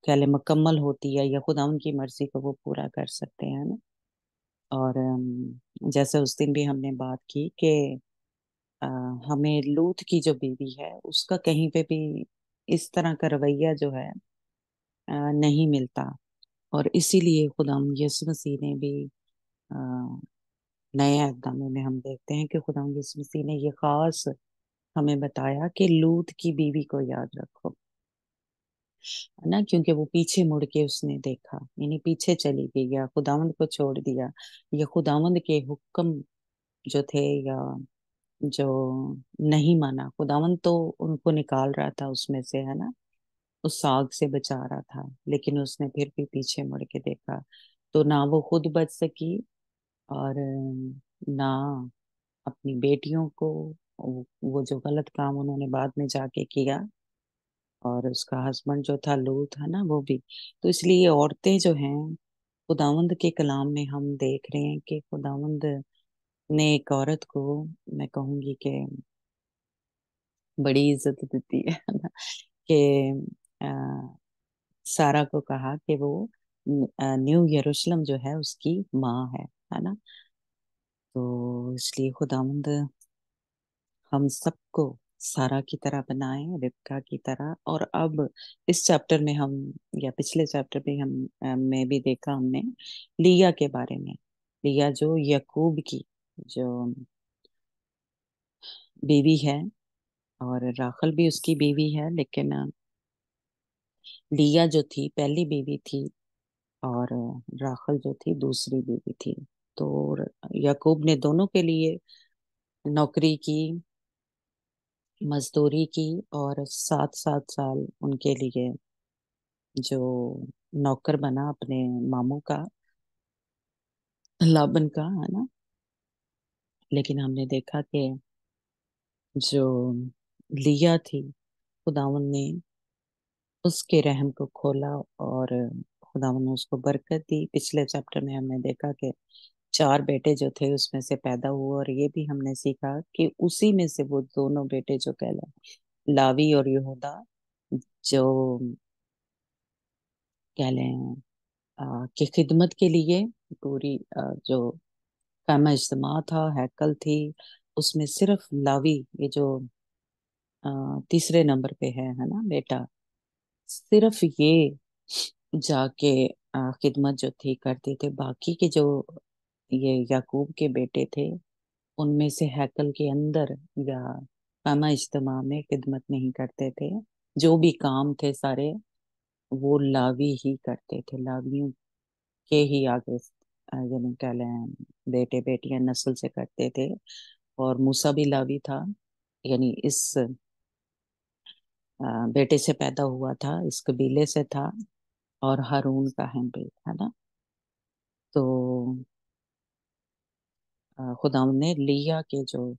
कह ले, मुकम्मल होती है या खुदा उनकी मर्ज़ी को वो पूरा कर सकते हैं ना? और जैसे उस दिन भी हमने बात की कि हमें लूत की जो बीवी है, उसका कहीं पे भी इस तरह का रवैया जो है नहीं मिलता। और इसीलिए खुदा यसु मसीह ने भी नए अकदामों में हम देखते हैं कि खुदा यसु मसीह ने ये खास हमें बताया कि लूत की बीवी को याद रखो। ना? क्योंकि वो पीछे मुड़ के उसने देखा। यानी पीछे चली गई या खुदावंद को छोड़ दिया या खुदावंद के हुक्म जो थे या जो नहीं माना। खुदावंद तो उनको निकाल रहा था उसमें से, है ना? उस साग से बचा रहा था, लेकिन उसने फिर भी पीछे मुड़ के देखा। तो ना वो खुद बच सकी और ना अपनी बेटियों को वो जो गलत काम उन्होंने बाद में जाके किया और उसका हस्बैंड जो था लूत है ना, वो भी। तो इसलिए औरतें जो हैं, खुदावंद के कलाम में हम देख रहे हैं कि खुदावंद ने एक औरत को, मैं कहूँगी कि बड़ी इज़्ज़त देती है ना? कि सारा को कहा कि वो न्यू यरूशलेम जो है, उसकी माँ है है ना? तो इसलिए खुदावंद, हम सबको सारा की तरह बनाए, रिबका की तरह। और अब इस चैप्टर में हम, या पिछले चैप्टर में हम में भी देखा हमने लिया के बारे में। लिया जो यकूब की, जो बीवी है, और राखल भी उसकी बीवी है, लेकिन लिया जो थी, पहली बीवी थी, और राखल जो थी, दूसरी बीवी थी। तो यकूब ने दोनों के लिए नौकरी की मजदूरी की और सात सात साल उनके लिए जो नौकर बना अपने मामू का, लाबन का, है ना? लेकिन हमने देखा कि जो लिया थी, खुदावन ने उसके रहम को खोला और खुदावन ने उसको बरकत दी। पिछले चैप्टर में हमने देखा कि चार बेटे जो थे उसमें से पैदा हुआ और ये भी हमने सीखा कि उसी में से वो दोनों बेटे जो कहले लावी और यहूदा, जो कह लें की खिदमत के लिए पूरी जो कामा इज्तमा था, हैकल थी, उसमें सिर्फ़ लावी, ये जो तीसरे नंबर पे है है ना बेटा, सिर्फ़ ये जाके खिदमत जो थी करते थे, बाकी के जो ये याकूब के बेटे थे, उनमें से हैकल के अंदर या कामा इज्तमा में खिदमत नहीं करते थे। जो भी काम थे सारे, वो लावी ही करते थे, लावियों के ही आगे यानी कह लें, बेटे बेटियाँ नस्ल से करते थे। और मूसा भी लावी था, यानी इस बेटे से पैदा हुआ था, इस कबीले से था, और हारून का है बेट है ना? तो खुदा ने लिया के जो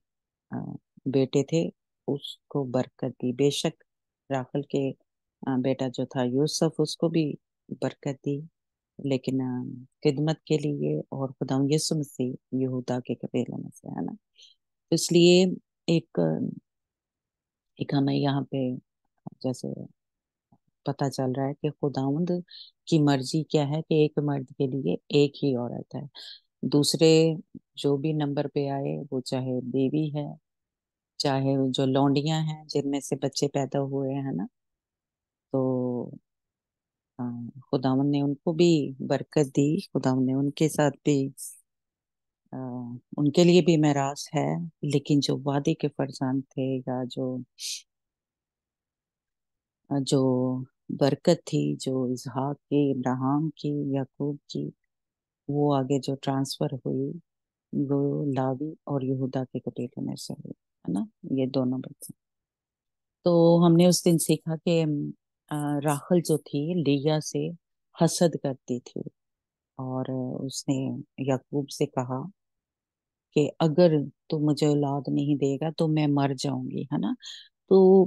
बेटे थे, उसको बरकत दी। बेशक राफल के बेटा जो था यूसुफ, उसको भी बरकत दी, लेकिन खिदमत के लिए और खुदा यसु मसीह, यहूदा के कबीले में से, है ना? इसलिए एक एक हमें यहाँ पे जैसे पता चल रहा है कि खुदावंद की मर्ज़ी क्या है कि एक मर्द के लिए एक ही औरत है। दूसरे जो भी नंबर पे आए वो चाहे देवी है चाहे जो लौंडियाँ हैं जिनमें से बच्चे पैदा हुए हैं ना? तो खुदावन ने उनको भी बरकत दी खुदावन ने उनके साथ भी आ, उनके लिए भी मेरास है लेकिन जो वादे के फरजान थे या जो जो बरकत थी जो इजहाक की इब्राहिम की याकूब की वो आगे जो ट्रांसफ़र हुई लावी और यहूदा के कबीले में से है ना? ये दोनों बच्चे। तो हमने उस दिन सीखा कि राखल जो थी, लिया से हसद करती थी और उसने याकूब से कहा कि अगर तू मुझे औलाद नहीं देगा तो मैं मर जाऊँगी, है ना? तो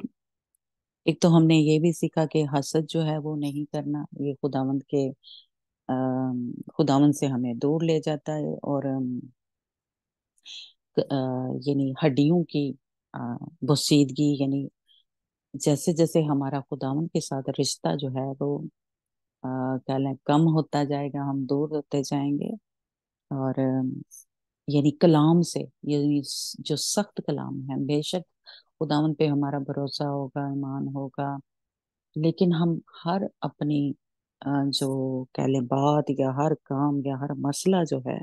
एक तो हमने ये भी सीखा कि हसद जो है वो नहीं करना, ये खुदावंद के अः खुदावंद से हमें दूर ले जाता है और यानी हड्डियों की बसीदगी यानी जैसे जैसे हमारा खुदावन के साथ रिश्ता जो है वो कह लें कम होता जाएगा, हम दूर होते जाएँगे। और, यानी कलाम से, यानी जो सख्त कलाम है, बेशक खुदावन पे हमारा भरोसा होगा, ईमान होगा, लेकिन हम हर अपनी जो कह लें, बात या हर काम या हर मसला जो है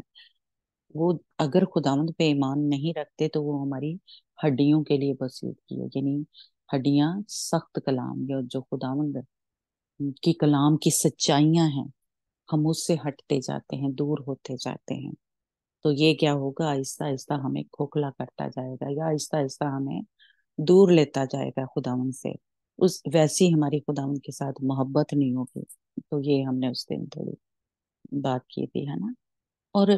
वो अगर खुदावंद पे ईमान नहीं रखते तो वो हमारी हड्डियों के लिए बसीत की है। यानी हड्डियाँ सख्त कलाम या जो खुदावंद की कलाम की सच्चाइयाँ हैं, हम उससे हटते जाते हैं, दूर होते जाते हैं। तो ये क्या होगा? आहिस्ता आहिस्ता हमें खोखला करता जाएगा या आहिस्ता आहिस्ता हमें दूर लेता जाएगा खुदावन से। उस, वैसी हमारी खुदावन के साथ मोहब्बत नहीं होगी। तो ये हमने उस दिन थोड़ी बात की थी, है ना? और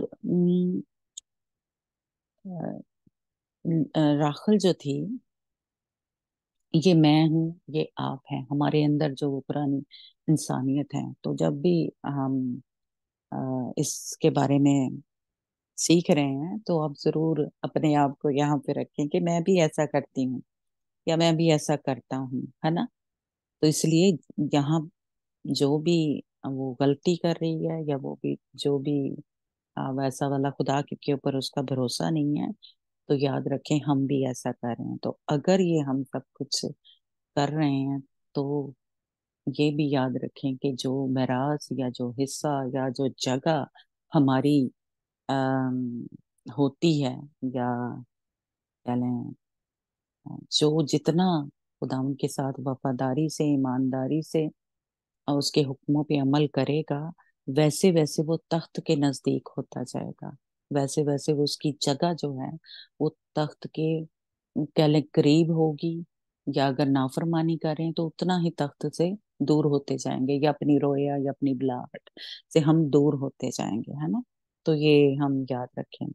राखल जो थी, ये मैं हूँ, ये आप हैं, हमारे अंदर जो वो पुरानी इंसानियत है। तो जब भी हम इसके बारे में सीख रहे हैं तो आप ज़रूर अपने आप को यहाँ पे रखें कि मैं भी ऐसा करती हूँ, या मैं भी ऐसा करता हूँ, है ना? तो इसलिए यहाँ जो भी वो गलती कर रही है, या वो भी, जो भी वैसा वाला खुदा के ऊपर उसका भरोसा नहीं है तो याद रखें हम भी ऐसा कर रहे हैं। तो अगर ये हम सब कुछ कर रहे हैं तो ये भी याद रखें कि जो मेराज या जो हिस्सा या जो जगह हमारी आ, होती है या कह लें जो जितना खुदा के साथ वफादारी से ईमानदारी से उसके हुक्मों पे अमल करेगा वैसे वैसे वो तख्त के नज़दीक होता जाएगा। वैसे वैसे वो उसकी जगह जो है, वो तख्त के, कह लें, करीब होगी। या अगर नाफरमानी करें तो उतना ही तख्त से दूर होते जाएँगे। या अपनी रोया, या अपनी बिलाहट से हम दूर होते जाएँगे, है ना? तो ये हम याद रखें।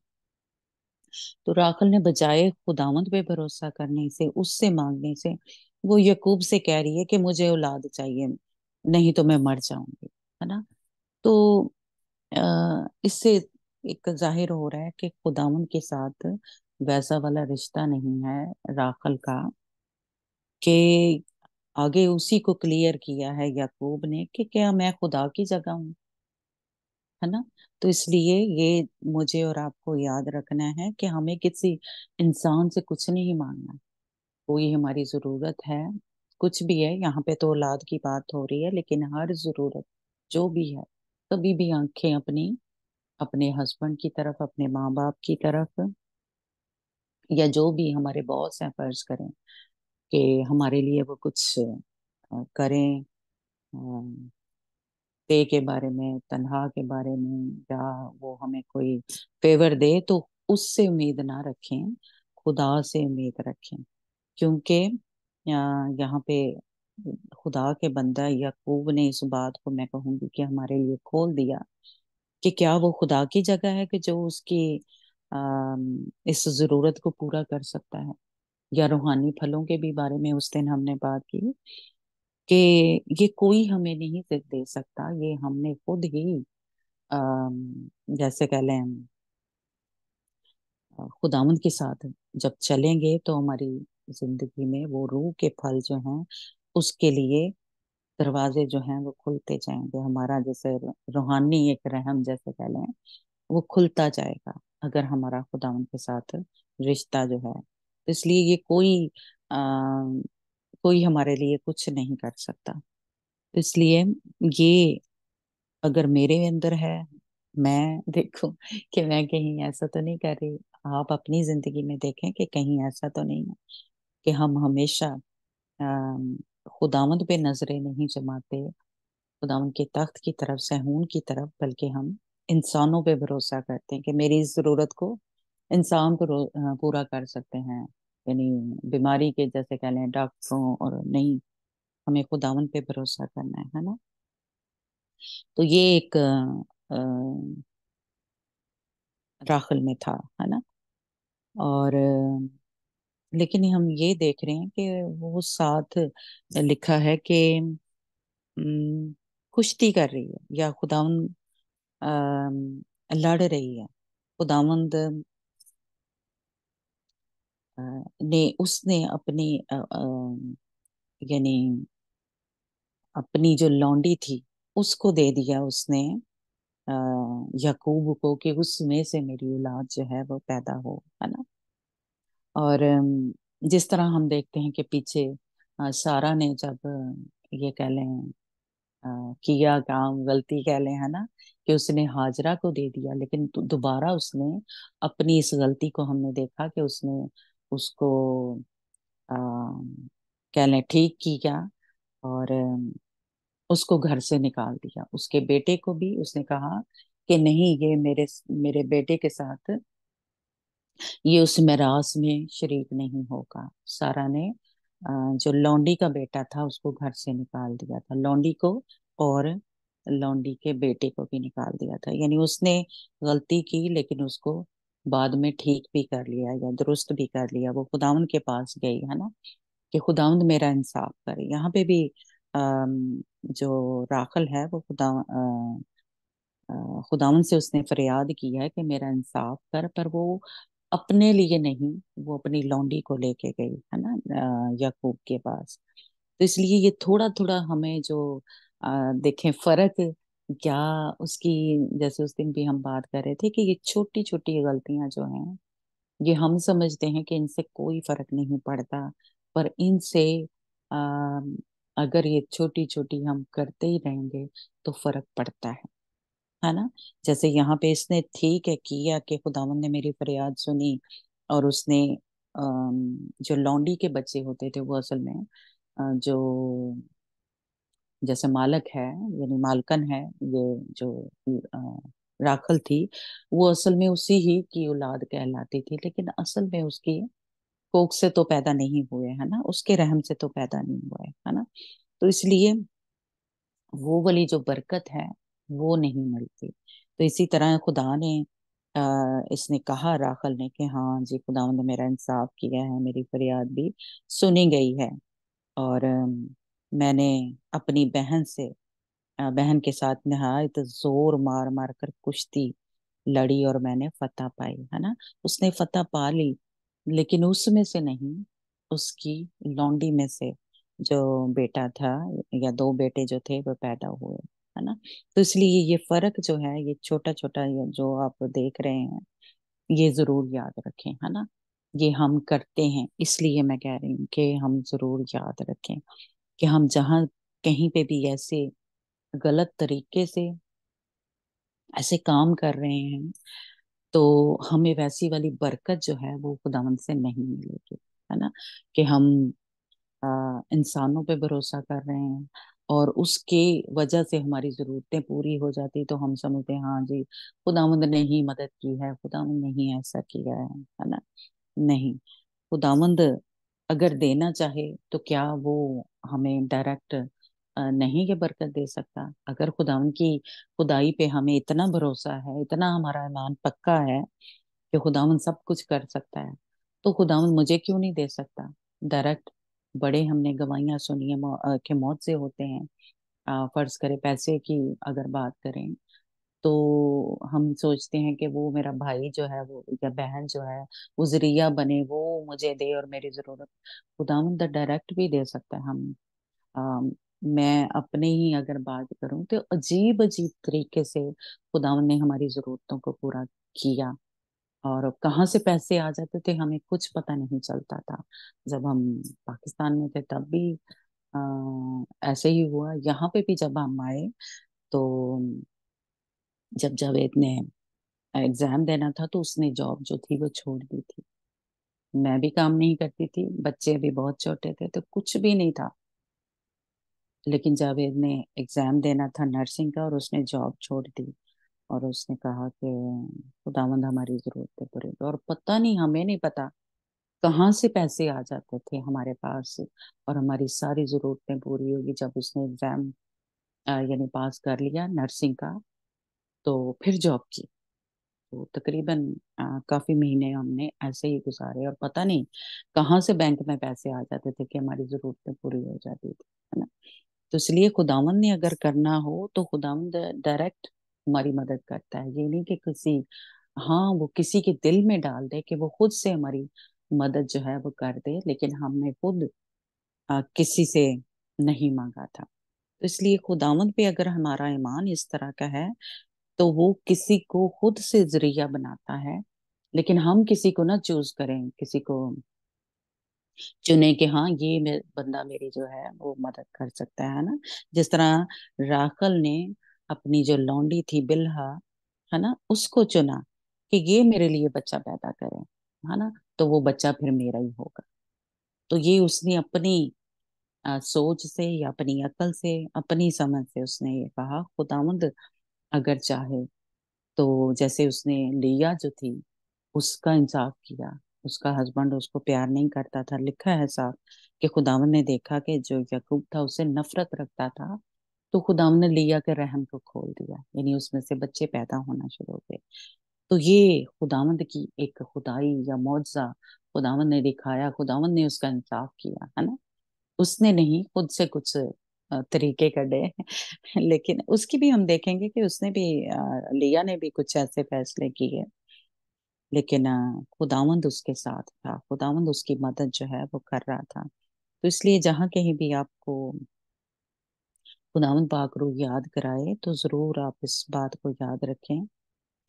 तो राखल ने बजाय खुदावंत पे भरोसा करने से, उससे मांगने से, वो यकूब से कह रही है कि मुझे औलाद चाहिए, नहीं तो मैं मर जाऊँगी, है ना? तो इससे एक ज़ाहिर हो रहा है कि खुदावन के साथ वैसा वाला रिश्ता नहीं है राखल का, कि आगे उसी को क्लियर किया है याकूब ने कि क्या मैं खुदा की जगह हूँ, है ना? तो इसलिए ये मुझे और आपको याद रखना है कि हमें किसी इंसान से कुछ नहीं मांगना। कोई हमारी ज़रूरत है, कुछ भी है, यहाँ पे तो औलाद की बात हो रही है, लेकिन हर ज़रूरत, जो भी है कभी भी आँखें अपनी, अपने हस्बैंड की तरफ़, अपने माँ बाप की तरफ़, या जो भी हमारे बॉस हैं, फ़र्ज़ करें कि हमारे लिए वो कुछ करें पे के बारे में, तनहा के बारे में, या वो हमें कोई फेवर दे तो उससे उम्मीद ना रखें, खुदा से उम्मीद रखें। क्योंकि यहाँ पे खुदा के बंदा याकूब ने इस बात को मैं कहूँगी कि हमारे लिए खोल दिया कि क्या वो खुदा की जगह है कि जो उसकी आ, इस ज़रूरत को पूरा कर सकता है? या रूहानी फलों के भी बारे में उस दिन हमने बात की कि ये कोई हमें नहीं दे सकता ये हमने खुद ही आ, जैसे कह लें खुदावंद के साथ जब चलेंगे तो हमारी ज़िंदगी में वो रूह के फल जो हैं उसके लिए दरवाजे जो हैं वो खुलते जाएँगे। हमारा जैसे रूहानी एक रहम जैसे कह लें वो खुलता जाएगा अगर हमारा खुदा उनके साथ रिश्ता जो है। तो इसलिए ये कोई आ, कोई हमारे लिए कुछ नहीं कर सकता। तो इसलिए ये अगर मेरे अंदर है मैं देखो कि मैं कहीं ऐसा तो नहीं कर रही। आप अपनी ज़िंदगी में देखें कि कहीं ऐसा तो नहीं है कि हम हमेशा खुदावंद पे नज़रें नहीं जमाते। खुदावंद के तख्त की तरफ़ सहून की तरफ़, बल्कि हम इंसानों पे भरोसा करते हैं कि मेरी इस ज़रूरत को इंसान को पूरा कर सकते हैं। यानी बीमारी के जैसे कह लें, डॉक्टरों और नहीं, हमें खुदावन पे भरोसा करना है है ना? तो ये एक राखल में था, है ना? और लेकिन हम ये देख रहे हैं कि वो साथ लिखा है कि कुश्ती कर रही है या खुदावन लड़ रही है। खुदावंद ने, उसने अपनी यानी अपनी जो लौंडी थी, उसको दे दिया उसने यकूब को कि उसमें से मेरी औलाद जो है वो पैदा हो, है ना? और जिस तरह हम देखते हैं कि पीछे सारा ने जब ये कह लें किया काम, गलती कह लें, है ना, कि उसने हाजरा को दे दिया, लेकिन दोबारा उसने अपनी इस गलती को हमने देखा कि उसने उसको कह लें, ठीक किया और उसको घर से निकाल दिया। उसके बेटे को भी उसने कहा कि नहीं, ये मेरे मेरे बेटे के साथ ये उस मेरास में शरीक नहीं होगा। सारा ने जो लौंडी का बेटा था, उसको घर से निकाल दिया था। लौंडी को और लौंडी के बेटे को भी निकाल दिया था। यानी उसने गलती की, लेकिन उसको बाद में ठीक भी कर लिया या दुरुस्त भी कर लिया। वो खुदावन के पास गई, है ना? कि खुदावंद मेरा इंसाफ करे। यहाँ पे भी जो राखल है, वो खुदा खुदावन से उसने फरियाद की है कि मेरा इंसाफ कर, पर वो अपने लिए नहीं, वो अपनी लौंडी को लेके गई, है ना याकूब के पास। तो इसलिए ये थोड़ा थोड़ा हमें जो देखें फ़र्क क्या उसकी, जैसे उस दिन भी हम बात कर रहे थे कि ये छोटी छोटी गलतियाँ जो हैं, ये हम समझते हैं कि इनसे कोई फ़र्क नहीं पड़ता, पर इनसे अगर ये छोटी छोटी हम करते ही रहेंगे तो फ़र्क पड़ता है। है ना? जैसे यहाँ पे इसने ठीक है किया कि खुदावन ने मेरी फरियाद सुनी और उसने जो लौंडी के बच्चे होते थे वो असल में जो जैसे मालक है, यानी मालकन है, ये जो राखल थी, वो असल में उसी ही की औलाद कहलाती थी, लेकिन असल में उसकी कोख से तो पैदा नहीं हुए, है ना? उसके रहम से तो पैदा नहीं हुए, है ना? तो इसलिए वो वाली जो बरकत है वो नहीं मिलती। तो इसी तरह खुदा ने आ, इसने कहा राखल ने कि हाँ जी खुदा ने मेरा इंसाफ किया है मेरी फरियाद भी सुनी गई है। और मैंने अपनी बहन से बहन के साथ नहायत ज़ोर मार मार कर कुश्ती लड़ी और मैंने फतह पाई है ना? उसने फतह पा ली लेकिन उसमें से नहीं उसकी लौंडी में से जो बेटा था या दो बेटे जो थे वो पैदा हुए। है ना? तो इसलिए ये फ़र्क जो है, ये छोटा छोटा ये जो आप देख रहे हैं, ये ज़रूर याद रखें, है ना? ये हम करते हैं, इसलिए मैं कह रही हूँ कि हम ज़रूर याद रखें कि हम जहाँ कहीं पे भी ऐसे गलत तरीके से ऐसे काम कर रहे हैं तो हमें वैसी वाली बरकत जो है वो खुदावन से नहीं मिलेगी, है ना? कि हम इंसानों पे भरोसा कर रहे हैं और उसके वजह से हमारी जरूरतें पूरी हो जाती तो हम समझते हैं हाँ जी, खुदावंद ने ही मदद की है, खुदावंद ने ही ऐसा किया है है ना? नहीं, खुदावंद अगर देना चाहे तो क्या वो हमें डायरेक्ट नहीं ये बरकत दे सकता? अगर खुदावन की खुदाई पे हमें इतना भरोसा है, इतना हमारा ईमान पक्का है कि खुदावन सब कुछ कर सकता है तो खुदावन मुझे क्यों नहीं दे सकता? डायरेक्ट बड़े हमने गवाहियाँ सुनी है कि मौत से होते हैं। फ़र्ज़ करे पैसे की अगर बात करें तो हम सोचते हैं कि वो मेरा भाई जो है वो या बहन जो है वो ज़रिया बने वो मुझे दे और मेरी ज़रूरत। खुदावंद डायरेक्ट भी दे सकता है हम। आ, मैं अपने ही अगर बात करूँ तो अजीब अजीब तरीके से खुदावन ने हमारी जरूरतों को पूरा किया। और कहाँ से पैसे आ जाते थे हमें कुछ पता नहीं चलता था। जब हम पाकिस्तान में थे तब भी आ, ऐसे ही हुआ। यहाँ पे भी जब हम आए तो जब जावेद ने एग्ज़ाम देना था तो उसने जॉब जो थी वो छोड़ दी थी। मैं भी काम नहीं करती थी बच्चे भी बहुत छोटे थे तो कुछ भी नहीं था। लेकिन जावेद ने एग्ज़ाम देना था नर्सिंग का और उसने जॉब छोड़ दी और उसने कहा कि खुदावंद हमारी जरूरतें पूरी और पता नहीं, हमें नहीं पता कहाँ से पैसे आ जाते थे हमारे पास और हमारी सारी जरूरतें पूरी होगी। जब उसने एग्ज़ाम यानी पास कर लिया नर्सिंग का तो फिर जॉब की। तो तकरीबन काफ़ी महीने हमने ऐसे ही गुजारे और पता नहीं कहाँ से बैंक में पैसे आ जाते थे कि हमारी जरूरतें पूरी हो जाती थी, है ना? तो इसलिए खुदावंद ने अगर करना हो तो खुदावंद डायरेक्ट हमारी मदद करता है। ये नहीं कि किसी हाँ वो किसी के दिल में डाल दे कि वो खुद से हमारी मदद जो है वो कर दे लेकिन हमने खुद आ, किसी से नहीं मांगा था। तो इसलिए खुदावंद पे अगर हमारा ईमान इस तरह का है तो वो किसी को खुद से ज़रिया बनाता है लेकिन हम किसी को ना चूज़ करें किसी को चुने कि हाँ ये बंदा मेरी जो है वो मदद कर सकता है ना? जिस तरह राखल ने अपनी जो लौंडी थी बिल्हा है ना उसको चुना कि ये मेरे लिए बच्चा पैदा करे है ना तो वो बच्चा फिर मेरा ही होगा। तो ये उसने अपनी आ, सोच से या अपनी अकल से अपनी समझ से उसने ये कहा खुदावंद अगर चाहे तो जैसे उसने लिया जो थी उसका इंसाफ किया उसका हस्बैंड उसको प्यार नहीं करता था लिखा है साफ़ कि खुदावन ने देखा कि जो यकूब था उसे नफरत रखता था तो खुदावन ने लिया के रहम को खोल दिया, यानी उसमें से बच्चे पैदा होना शुरू हो गए। तो ये खुदावंद की एक खुदाई या मुआवजा खुदावंद ने दिखाया, खुदावंद ने उसका इंसाफ किया, है ना? उसने नहीं, खुद से कुछ तरीके कढ़े लेकिन उसकी भी हम देखेंगे कि उसने भी लिया ने भी कुछ ऐसे फैसले किए। लेकिन खुदावंद उसके साथ था, खुदावंद उसकी मदद जो है वो कर रहा था। तो इसलिए जहाँ कहीं भी आपको खुदावंद पाकरू याद कराए तो ज़रूर आप इस बात को याद रखें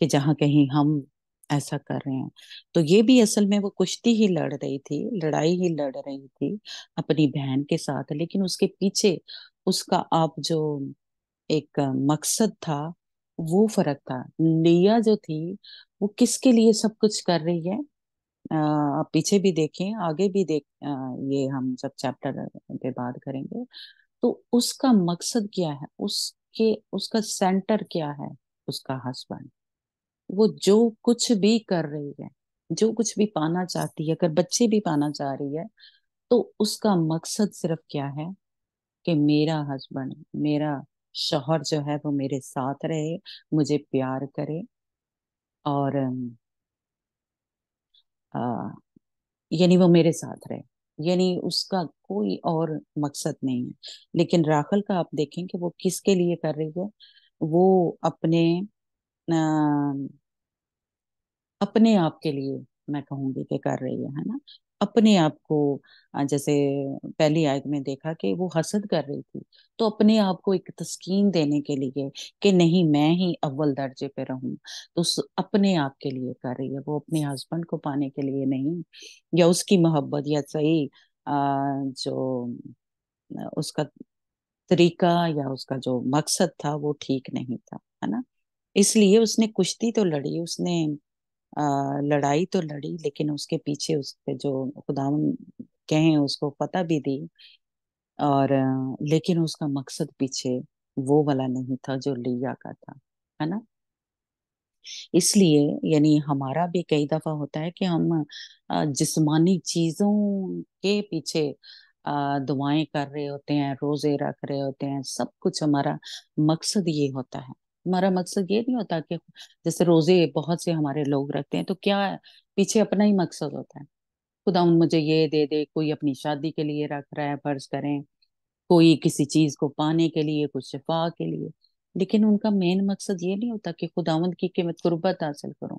कि जहाँ कहीं हम ऐसा कर रहे हैं। तो ये भी असल में वो कुश्ती ही लड़ रही थी लड़ाई ही लड़ रही थी अपनी बहन के साथ लेकिन उसके पीछे उसका आप जो एक मकसद था वो फ़र्क था। लिया जो थी वो किसके लिए सब कुछ कर रही है? आप पीछे भी देखें आगे भी देख आ, ये हम सब चैप्टर पे बात करेंगे तो उसका मकसद क्या है? उसके, उसका सेंटर क्या है? उसका हस्बैंड वो जो कुछ भी कर रही है, जो कुछ भी पाना चाहती है, अगर बच्चे भी पाना चाह रही है तो उसका मकसद सिर्फ़ क्या है? कि मेरा हस्बैंड मेरा शोहर जो है वो मेरे साथ रहे, मुझे प्यार करे और यानी वो मेरे साथ रहे। यानी उसका कोई और मकसद नहीं है। लेकिन राखल का आप देखें कि वो किसके लिए कर रही है? वो अपने आ, अपने आप के लिए मैं कहूँगी कि कर रही है है ना? अपने आप को जैसे पहली आयत में देखा कि वो हसद कर रही थी तो अपने आप को एक तस्कीन देने के लिए कि नहीं, मैं ही अव्वल दर्जे पे रहूँ तो अपने आप के लिए कर रही है, वो अपने हस्बैंड को पाने के लिए नहीं, या उसकी मोहब्बत या सही जो उसका तरीका या उसका जो मकसद था, वो ठीक नहीं था, है ना? इसलिए उसने कुश्ती तो लड़ी, उसने लड़ाई तो लड़ी, लेकिन उसके पीछे उसके जो खुदावन कहें उसको पता भी दी। और, लेकिन उसका मकसद पीछे वो वाला नहीं था जो लिया का था, है ना? इसलिए, यानी हमारा भी कई दफ़ा होता है कि हम जिस्मानी चीज़ों के पीछे दुआएँ कर रहे होते हैं, रोज़े रख रहे होते हैं, सब कुछ हमारा मकसद ये होता है। हमारा मकसद ये नहीं होता कि जैसे रोज़े बहुत से हमारे लोग रखते हैं तो क्या पीछे अपना ही मकसद होता है? खुदा उन मुझे ये दे दे कोई अपनी शादी के लिए रख रहा है फ़र्ज़ करें। कोई किसी चीज़ को पाने के लिए कुछ शफा के लिए। लेकिन उनका मेन मकसद ये नहीं होता कि खुदावंद की मैं कुर्बत हासिल करूँ।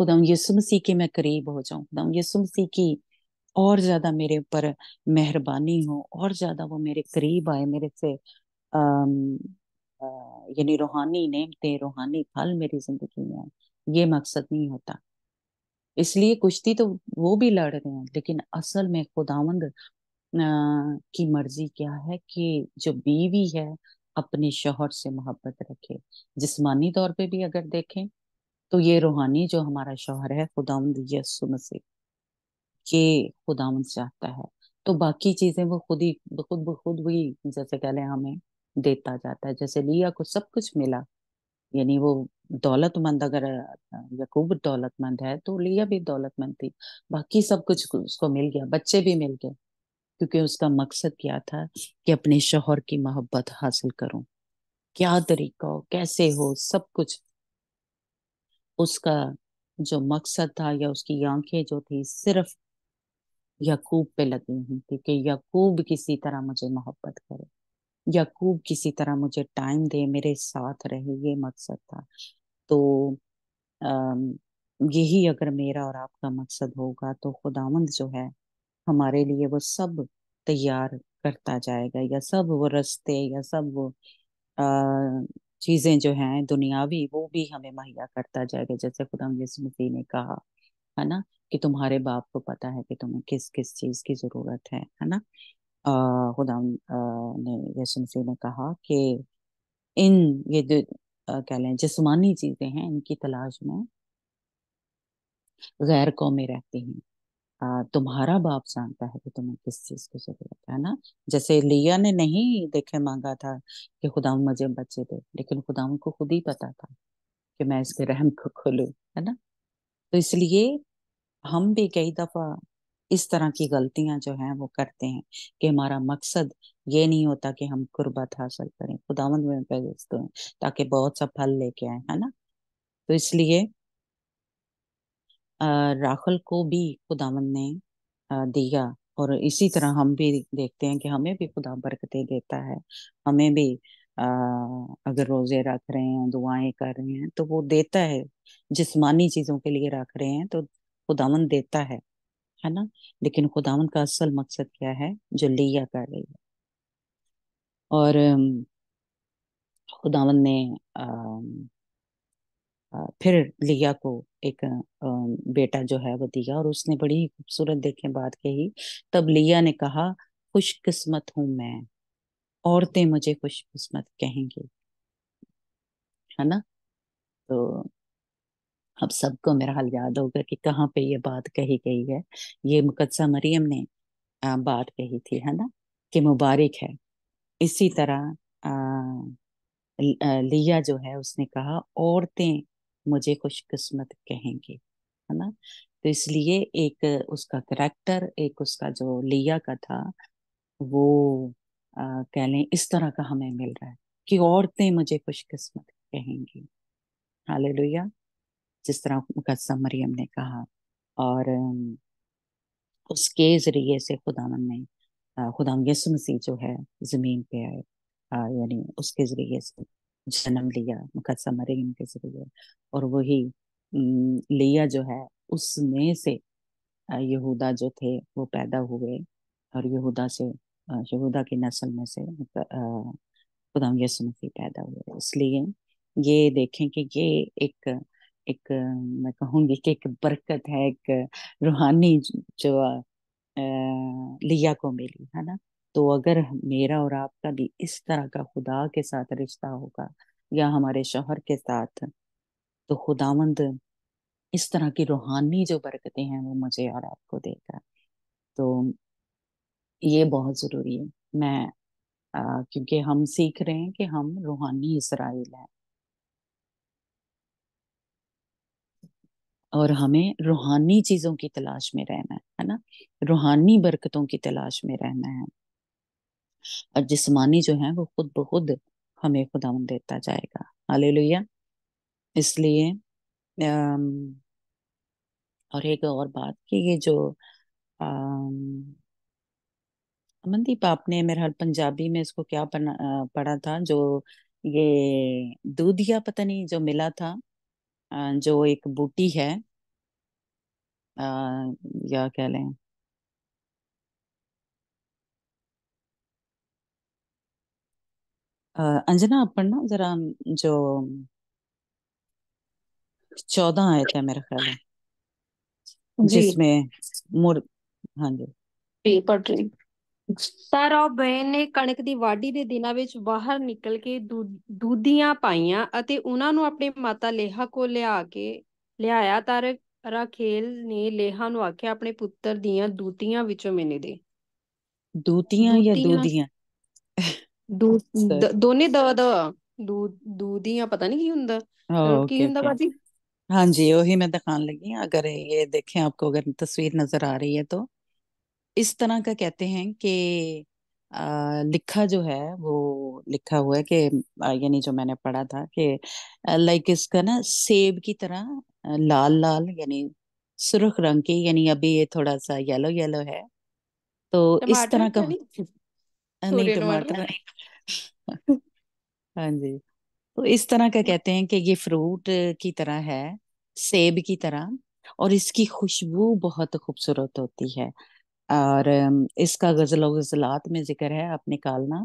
खुदा यसु मसीह के मैं करीब हो जाऊँ। खुदा यसु मसीह की और ज़्यादा मेरे ऊपर मेहरबानी हो और ज़्यादा वो मेरे करीब आए मेरे से अम, अ, यानी रूहानी नेमते रूहानी फल मेरी ज़िंदगी में आए। ये मकसद नहीं होता। इसलिए कुश्ती तो वो भी लड़ रहे हैं, लेकिन असल में खुदावंद की मर्ज़ी क्या है कि जो बीवी है, अपने शोहर से मोहब्बत रखे। जिस्मानी तौर पे भी अगर देखें तो ये रूहानी जो हमारा शोहर है, खुदावंद यीशु मसीह, ये खुदावंद चाहता है। तो बाकी चीज़ें वो खुद ही, खुद ब खुद वही, जैसे कह लें हमें देता जाता है। जैसे लिया को सब कुछ मिला, यानी वो दौलतमंद अगर, यकूब दौलतमंद है तो लिया भी दौलतमंद थी। बाकी सब कुछ उसको मिल गया, बच्चे भी मिल गए, क्योंकि उसका मकसद क्या था कि अपने शोहर की मोहब्बत हासिल करूँ। क्या तरीका हो, कैसे हो, सब कुछ। उसका जो मकसद था या उसकी आँखें जो थी, सिर्फ़ याकूब पे लगी हुई थी कि याकूब किसी तरह मुझे मोहब्बत करे। याकूब किसी तरह मुझे टाइम दे, मेरे साथ रहे, ये मकसद था। तो यही अगर मेरा और आपका मकसद होगा तो खुदावंद जो है, हमारे लिए वो सब तैयार करता जाएगा, या सब वो रस्ते, या सब वो चीज़ें जो हैं दुनियावी, वो भी हमें मुहैया करता जाएगा। जैसे खुदा यीशु मसीह ने कहा, है ना, कि तुम्हारे बाप को पता है कि तुम्हें किस किस चीज़ की ज़रूरत है है ना? खुदा ने यीशु मसीह ने कहा कि इन ये जो क्या लें, जिस्मानी चीज़ें हैं, इनकी तलाश में गैर कौमें रहती हैं। तुम्हारा बाप जानता है कि तुम्हें किस चीज़ की ज़रूरत है ना? जैसे लिया ने नहीं देखे, मांगा था कि खुदा मुझे बच्चे दे, लेकिन खुदा को खुद ही पता था कि मैं इसके रहम को खोलूं, है ना? तो इसलिए हम भी कई दफ़ा इस तरह की गलतियाँ जो हैं वो करते हैं कि हमारा मकसद ये नहीं होता कि हम कुर्बत हासिल करें खुदावंद में भेजते ताकि बहुत सा फल लेके आए है ना? तो इसलिए राखल को भी खुदावंद ने दिया और इसी तरह हम भी देखते हैं कि हमें भी खुदा बरकतें देता है। हमें भी आ, अगर रोज़े रख रहे हैं दुआएँ कर रहे हैं तो वो देता है। जिस्मानी चीज़ों के लिए रख रहे हैं तो खुदावंद देता है। है ना? लेकिन खुदावन का असल मकसद क्या है? जो लिया कर रही है। और अम, खुदावंद ने अम, अ, फिर लिया को एक अम, बेटा जो है वो दिया और उसने बड़ी ही खूबसूरत देखे बात कही। तब लिया ने कहा खुशकिस्मत हूँ मैं। औरतें मुझे खुशकिस्मत कहेंगी। है ना? तो अब सबको मेरा हाल याद होगा कि कहाँ पे ये बात कही गई है। ये मुकद्दसा मरियम ने बात कही थी है ना कि मुबारक है। इसी तरह लिया जो है उसने कहा औरतें मुझे खुशकिस्मत कहेंगी है ना। तो इसलिए एक उसका करेक्टर एक उसका जो लिया का था वो अ, कह लें इस तरह का हमें मिल रहा है कि औरतें मुझे खुशकिस्मत कहेंगी। हालेलुया। जिस तरह मुकद्दसा मरियम ने कहा और उसके ज़रिए से खुदावन ने खुदा यीशु मसीह जो है, ज़मीन पे आए यानी उसके ज़रिए से जन्म लिया, मुकद्दसा मरियम के ज़रिए और वही लिया जो है, उसमें से यहूदा जो थे, वो पैदा हुए और यहूदा से यहूदा की नस्ल में से खुदा यीशु मसीह पैदा हुए। इसलिए ये देखें कि ये एक एक मैं कहूँगी कि एक बरकत है एक रूहानी जो लिया को मिली है ना? तो अगर मेरा और आपका भी इस तरह का खुदा के साथ रिश्ता होगा या हमारे शौहर के साथ तो खुदावंद इस तरह की रूहानी जो बरकतें हैं वो मुझे और आपको देगा। तो ये बहुत ज़रूरी है। मैं अ, क्योंकि हम सीख रहे हैं कि हम रूहानी इसराइल हैं। और हमें रूहानी चीज़ों की तलाश में रहना है है ना? रूहानी बरकतों की तलाश में रहना है। और जिस्मानी जो है, वो खुद ब खुद हमें खुदावंद देता जाएगा। हालेलुया। इसलिए और एक और बात कि ये जो अमनदीप, आपने मेरे ख्याल पंजाबी में इसको क्या पढ़ा था? जो ये दूधिया पता नहीं, जो मिला था? जो एक बूटी है या कह लें? अंजना अपन ना जरा जो चौदह आए थे मेरा ख्याल है जिसमें मुर हाँ जी। पढ़ रही ਤਾਂ ਰੌਬੇਨ ਨੇ ਕਣਕ ਦੀ ਵਾਢੀ ਦੇ ਦਿਨਾਂ ਵਿੱਚ ਬਾਹਰ ਨਿਕਲ ਕੇ ਦੂ- ਦੂਧੀਆਂ ਪਾਈਆਂ ਅਤੇ ਉਹਨਾਂ ਨੂੰ ਆਪਣੀ ਮਾਤਾ ਲੇਹਾ ਕੋਲ ਲਿਆ ਕੇ ਲਿਆਇਆ ਤਾਂ ਰ- ਰਾਖੇਲ ਨੇ ਲੇਹਾ ਨੂੰ ਆਖਿਆ ਆਪਣੇ ਪੁੱਤਰ ਦੀਆਂ ਦੂਤੀਆਂ ਵਿੱਚੋਂ ਮੈਨੂੰ ਦੇ दूतियां या ਦੂਤੀਆਂ दूधियां ਦੂ सॉरी ਦ- ਦੋਨੇ ਦ ਦ ਦੂ ਦੂਧੀਆਂ ਪਤਾ ਨਹੀਂ ਕੀ ਹੁੰਦਾ ਅਹ ਕੀ ओके ਹੁੰਦਾ ओके ਬਾਜੀ हाँ जी वही मैं दिखाने लगी अगर ये देखें आपको अगर तस्वीर नजर आ रही है तो इस तरह का कहते हैं कि लिखा जो है वो लिखा हुआ है कि यानी जो मैंने पढ़ा था कि लाइक इसका ना सेब की तरह लाल लाल यानी सुरख रंग की यानी अभी ये थोड़ा सा येलो येलो है। तो इस तरह का नहीं, नहीं टमाटर नहीं। हाँ जी। तो इस तरह का कहते हैं कि ये फ्रूट की तरह है सेब की तरह और इसकी खुशबू बहुत खूबसूरत होती है। और इसका गज़ल गजलात में ज़िक्र है, आप निकालना।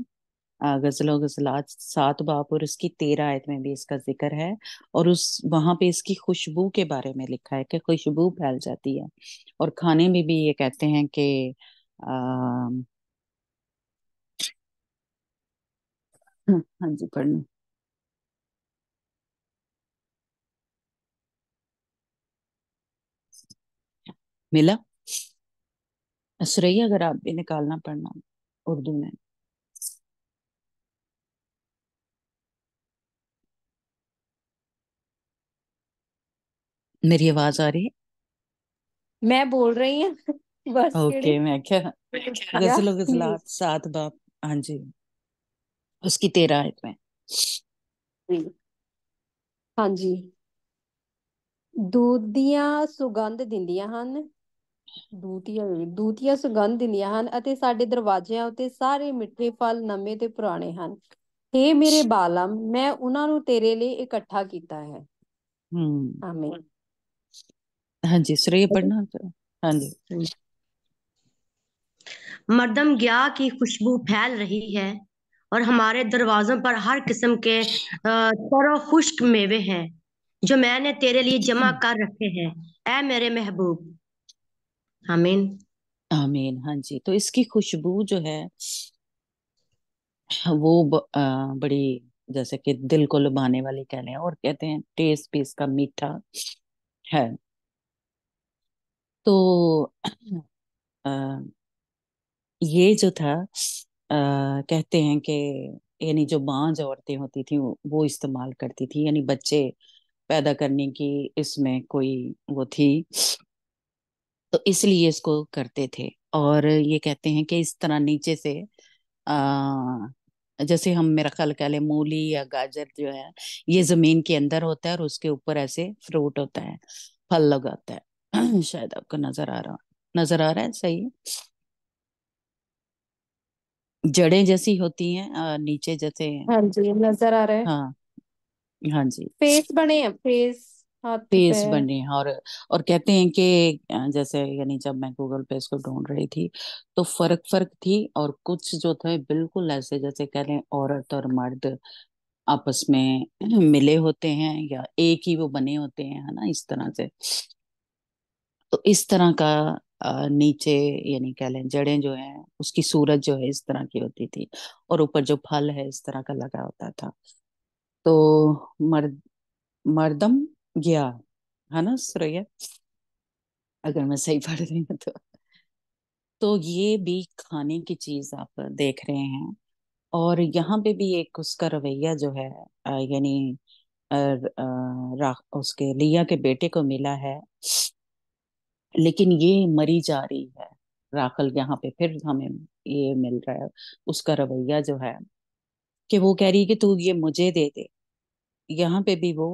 गज़ल गजलात सात बाप और इसकी तेरह आयत में भी इसका ज़िक्र है और उस, वहाँ पे इसकी खुशबू के बारे में लिखा है कि खुशबू फैल जाती है और खाने में भी ये कहते हैं कि हाँ जी, पढ़ना। मिला? सुरैया अगर आप भी निकालना पढ़ना उर्दू में मेरी आवाज आ रही है ਮੈਂ ਬੋਲ ਰਹੀ ਹਾਂ ਬਸ ਕਿਹੜੇ ओके मैं क्या क्या गजल जी गजलात सात बाब हाँ जी उसकी तेरह आयत में जी ਹਾਂਜੀ ਦੂਧੀਆਂ ਸੁਗੰਧ ਦਿੰਦੀਆਂ ਹਨ ਦੂਤੀਆਂ ਦੂਤੀਆਂ ਸੁਗੰਧ ਦਿੰਦੀਆਂ ਹਨ ਅਤੇ ਸਾਡੇ ਦਰਵਾਜ਼ਿਆਂ ਉੱਤੇ ਸਾਰੇ ਮਿੱਠੇ ਫਲ ਨਵੇਂ ਤੇ ਪੁਰਾਣੇ ਹਨ ਹੇ ਮੇਰੇ ਬਾਲਮ ਮੈਂ ਉਹਨਾਂ ਨੂੰ ਤੇਰੇ ਲਈ ਇਕੱਠਾ ਕੀਤਾ ਹੈ हम्म ਆਮੀਨ हाँ जी सुरैया पढ़ना तो हाँ जी मरदम ग्या की खुशबू फैल रही है और हमारे दरवाजों पर हर किस्म के अ, तर और खुश्क मेवे हैं जो मैंने तेरे लिए जमा कर रखे हैं ऐ मेरे महबूब आमीन आमीन हाँ जी। तो इसकी खुशबू जो है वो ब, आ, बड़ी जैसे कि दिल को लुभाने वाली कह लें और कहते हैं टेस्ट भी इसका मीठा है। तो आ, ये जो था आ, कहते हैं कि यानी जो बांझ औरतें होती थी वो इस्तेमाल करती थी यानी बच्चे पैदा करने की इसमें कोई वो थी। तो इसलिए इसको करते थे। और ये कहते हैं कि इस तरह नीचे से आ, जैसे हम मेरा ख्याल कह लें मूली या गाजर जो है ये ज़मीन के अंदर होता है और उसके ऊपर ऐसे फ्रूट होता है फल लगाता है। शायद आपको नज़र आ रहा नज़र आ रहा है? सही जड़ें जैसी होती हैं नीचे जैसे हाँ जी नज़र आ रहा है। हाँ हाँ जी। फेस बने हैं फेस हाथ फेस पैर बने हैं और और कहते हैं कि जैसे यानी जब मैं गूगल पे इसको ढूंढ रही थी तो फ़र्क फ़र्क थी और कुछ जो थे बिल्कुल ऐसे जैसे कह लें औरत और मर्द आपस में मिले होते हैं या एक ही वो बने होते हैं है ना इस तरह से। तो इस तरह का नीचे यानी कह लें जड़ें जो है उसकी सूरत जो है इस तरह की होती थी और ऊपर जो फल है इस तरह का लगा होता था। तो मर्द मर्दम गया, है ना? सुरैया अगर मैं सही पढ़ रही हूँ तो। तो ये भी खाने की चीज़ आप देख रहे हैं। और यहाँ पे भी एक उसका रवैया जो है यानी उसके लिया के बेटे को मिला है। लेकिन ये मरी जा रही है। राखल यहाँ पे फिर हमें ये मिल रहा है, उसका रवैया जो है कि वो कह रही है कि तू ये मुझे दे दे। यहाँ पे भी वो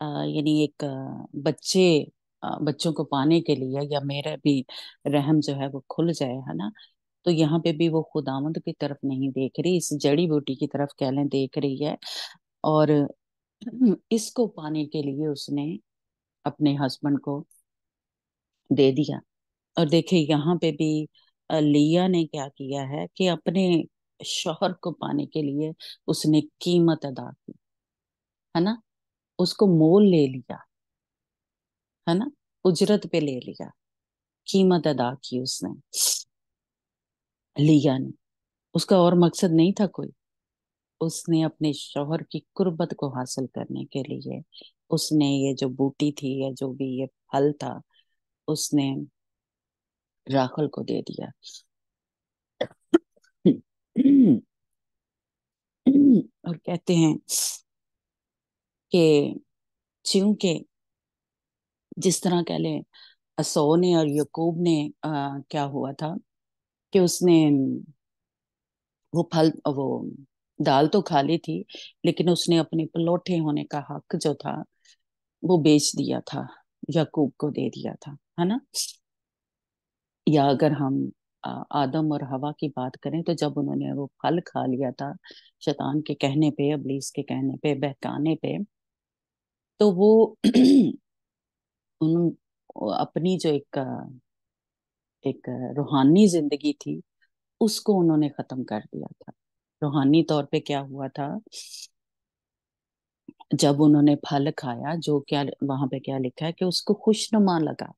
यानी एक बच्चे बच्चों को पाने के लिए या मेरा भी रहम जो है वो खुल जाए, है ना? तो यहाँ पे भी वो खुदावंद की तरफ़ नहीं देख रही, इस जड़ी बूटी की तरफ़ कह लें देख रही है। और इसको पाने के लिए उसने अपने हस्बैंड को दे दिया। और देखिए, यहाँ पे भी लिया ने क्या किया है कि अपने शोहर को पाने के लिए उसने कीमत अदा की, है ना? उसको मोल ले लिया, है ना? उजरत पे ले लिया। कीमत अदा की उसने। लिया ने उसका और मकसद नहीं था कोई। उसने अपने शौहर की कुर्बत को हासिल करने के लिए, उसने ये जो बूटी थी या जो भी ये फल था, उसने राखल को दे दिया। और कहते हैं कि चूँकि जिस तरह कह लें असो ने और यकूब ने आ, क्या हुआ था कि उसने वो फल वो दाल तो खा ली थी लेकिन उसने अपने पलोठे होने का हक जो था वो बेच दिया था यकूब को दे दिया था है ना? या अगर हम आदम और हवा की बात करें तो जब उन्होंने वो फल खा लिया था शैतान के कहने पे अबलीस के कहने पे बहकाने पे तो वो उन अपनी जो एक एक रूहानी ज़िंदगी थी, उसको उन्होंने खत्म कर दिया था। रूहानी तौर पे क्या हुआ था? जब उन्होंने फल खाया, जो क्या, वहाँ पे क्या लिखा है कि उसको खुशनुमा लगा।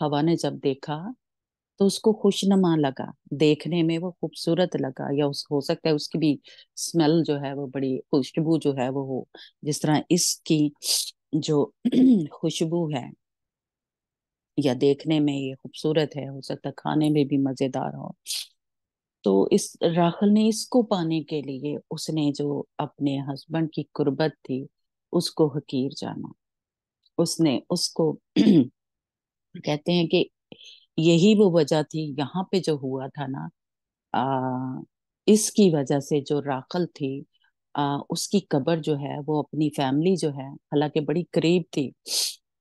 हवा ने जब देखा तो उसको खुशनुमा लगा। देखने में वो खूबसूरत लगा या उस, हो सकता है उसकी भी स्मेल जो है वो बड़ी, खुशबू जो है वो हो। जिस तरह इसकी जो खुशबू है या देखने में ये खूबसूरत है, हो सकता है खाने में भी मज़ेदार हो। तो इस, राखल ने इसको पाने के लिए उसने जो अपने हस्बैंड की कुर्बत थी, उसको हकीर जाना। उसने उसको कहते हैं कि यही वो वजह थी यहाँ पे जो हुआ था ना आ, इसकी वजह से जो राखल थी आ, उसकी कब्र जो है वो अपनी फैमिली जो है हालाँकि बड़ी करीब थी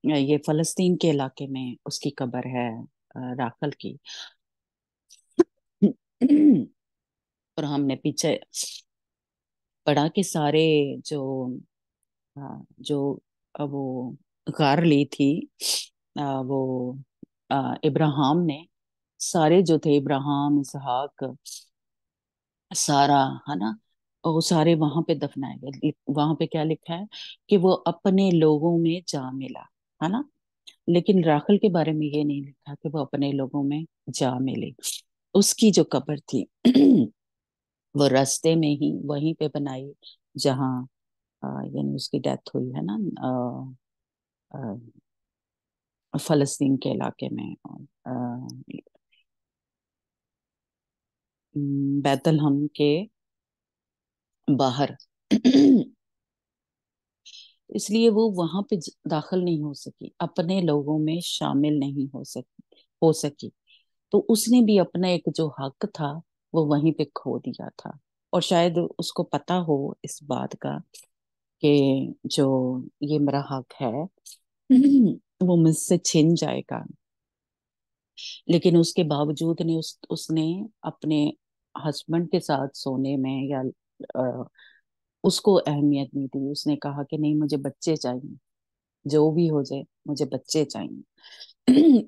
ये फलस्तीन के इलाके में उसकी कब्र है राखल की। और हमने पीछे पढ़ा के सारे जो जो वो गार ली थी वो इब्राहिम ने, सारे जो थे, इब्राहिम, इसहाक, सारा, है ना? वो सारे वहाँ पे दफनाए गए। वहाँ पे क्या लिखा है? कि वो अपने लोगों में जा मिला, है ना? लेकिन राखल के बारे में ये नहीं लिखा कि वो अपने लोगों में जा मिले। उसकी जो कब्र थी, वो रास्ते में ही वहीं पे बनाई, जहाँ यानी उसकी डेथ हुई, है ना? फलस्तीन के इलाके में बैतलहम के बाहर। इसलिए वो वहाँ पे दाखिल नहीं हो सकी, अपने लोगों में शामिल नहीं हो सकी हो सकी। तो उसने भी अपना एक जो हक था, वो वहीं पे खो दिया था। और शायद उसको पता हो इस बात का कि जो ये मेरा हक है वो मुझसे छिन जाएगा। लेकिन उसके बावजूद ने उस उसने अपने हस्बैंड के साथ सोने में या आ, उसको अहमियत नहीं दी। उसने कहा कि नहीं मुझे बच्चे चाहिए जो भी हो जाए मुझे बच्चे चाहिए।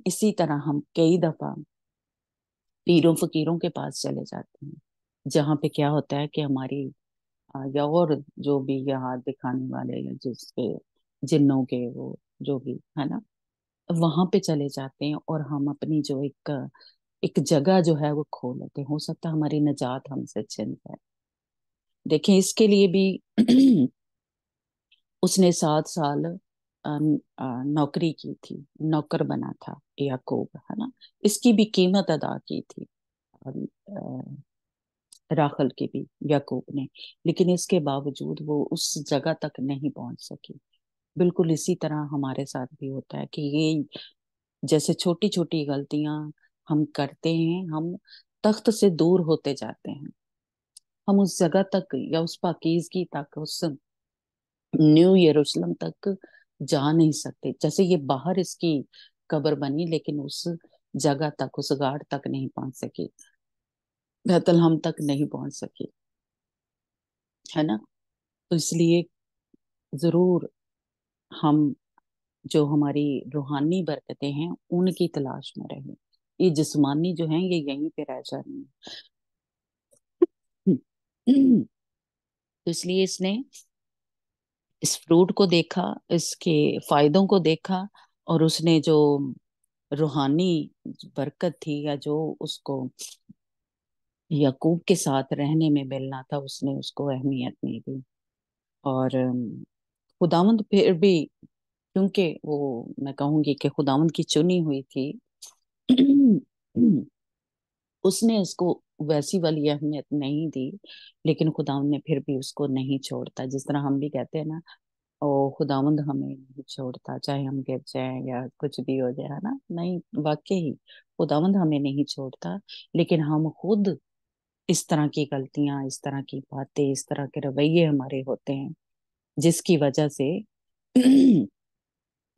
इसी तरह हम कई दफ़ा पीरों फकीरों के पास चले जाते हैं जहाँ पे क्या होता है कि हमारी या और जो भी यहाँ दिखाने वाले या जिसके जिन्नों के वो जो भी, है ना? वहाँ पे चले जाते हैं और हम अपनी जो एक एक जगह जो है वो खो लेते हैं। सकता हमारी नजात हमसे छिन जाए। देखें, इसके लिए भी उसने सात साल नौकरी की थी, नौकर बना था, याकूब, है ना? इसकी भी कीमत अदा की थी राखल की भी, याकूब ने। लेकिन इसके बावजूद वो उस जगह तक नहीं पहुँच सकी। बिल्कुल इसी तरह हमारे साथ भी होता है कि ये जैसे छोटी छोटी गलतियाँ हम करते हैं, हम तख्त से दूर होते जाते हैं। हम उस जगह तक या उस पाकिजगी तक, उस न्यू यरूशलेम तक जा नहीं सकते। जैसे ये बाहर इसकी कब्र बनी, लेकिन उस जगह तक, उस गाड़ तक नहीं पहुँच सकी। हम तक नहीं पहुँच सकी। है ना? तो इसलिए ज़रूर हम जो हमारी रूहानी बरकतें हैं, उनकी तलाश में रहें। ये जिस्मानी जो हैं, ये यहीं पे रह जानी है। तो इसलिए इसने इस फ्रूट को देखा, इसके फायदों को देखा और उसने जो रूहानी बरकत थी या जो उसको यकूब के साथ रहने में मिलना था, उसने उसको अहमियत नहीं दी। और खुदावंद फिर भी, क्योंकि वो, मैं कहूँगी कि खुदावंद की चुनी हुई थी, उसने उसको वैसी वाली अहमियत नहीं दी, लेकिन खुदावंद ने फिर भी उसको नहीं छोड़ता। जिस तरह हम भी कहते हैं ना, ओ, खुदावंद हमें नहीं छोड़ता, चाहे हम गिर जाए या कुछ भी हो जाए, है ना? नहीं, वाकई ही, खुदावंद हमें नहीं छोड़ता, लेकिन हम खुद इस तरह की गलतियाँ, इस तरह की बातें, इस तरह के रवैये हमारे होते हैं जिसकी वजह से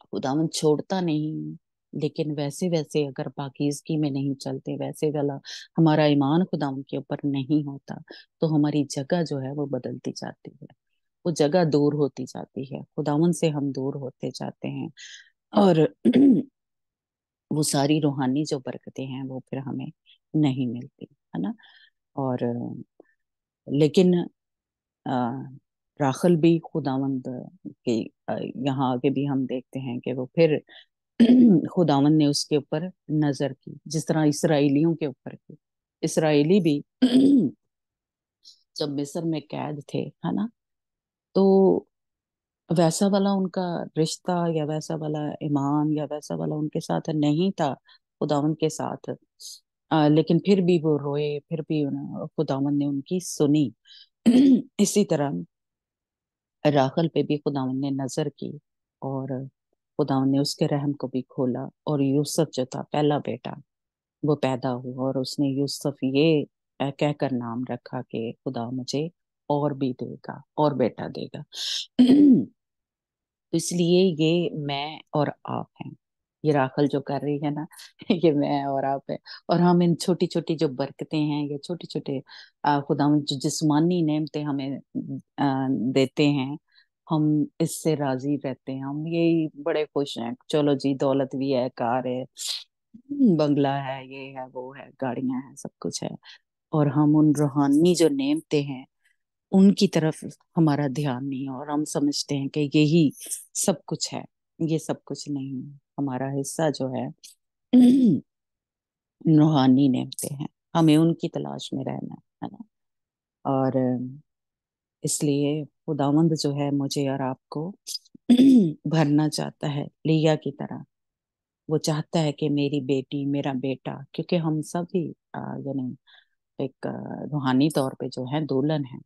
खुदावन छोड़ता नहीं, लेकिन वैसे वैसे अगर पाकिजगी में नहीं चलते वैसे वाला हमारा ईमान खुदावन के ऊपर नहीं होता तो हमारी जगह जो है वो बदलती जाती है। वो जगह दूर होती जाती है। खुदावन से हम दूर होते जाते हैं और वो सारी रूहानी जो बरकतें हैं वो फिर हमें नहीं मिलती, है ना? और लेकिन राखल भी खुदावंद के यहाँ आगे भी हम देखते हैं कि वो फिर खुदावंद ने उसके ऊपर नज़र की जिस तरह इसराइलियों के ऊपर की। इसराइली भी जब मिस्र में कैद थे है ना? तो वैसा वाला उनका रिश्ता या वैसा वाला ईमान या वैसा वाला उनके साथ नहीं था खुदावन के साथ। आ, लेकिन फिर भी वो रोए फिर भी खुदावन ने उनकी सुनी। इसी तरह राखल पे भी खुदावन ने नज़र की और खुदावन ने उसके रहम को भी खोला और यूसुफ जो था, पहला बेटा, वो पैदा हुआ और उसने यूसुफ ये कहकर नाम रखा कि खुदा मुझे और भी देगा, और बेटा देगा। तो इसलिए ये मैं और आप हैं। ये राखल जो कर रही है ना, ये मैं और आप है। और हम इन छोटी छोटी जो बरकतें हैं, ये छोटे छोटे खुदा जो जिस्मानी नेमतें हमें देते हैं, हम इससे राज़ी रहते हैं। हम यही बड़े खुश हैं। चलो जी, दौलत भी है, कार है, बंगला है, ये है, वो है, गाड़ियाँ हैं, सब कुछ है। और हम उन रूहानी जो नेमते हैं, उनकी तरफ़ हमारा ध्यान नहीं और हम समझते हैं कि यही सब कुछ है, ये सब कुछ नहीं है। हमारा हिस्सा जो है रूहानी नेमते हैं। हमें उनकी तलाश में रहना है ना? और इसलिए खुदावंद जो है मुझे और आपको भरना चाहता है लिया की तरह। वो चाहता है कि मेरी बेटी मेरा बेटा क्योंकि हम सभी यानी एक रूहानी तौर पे जो है दुल्हन है।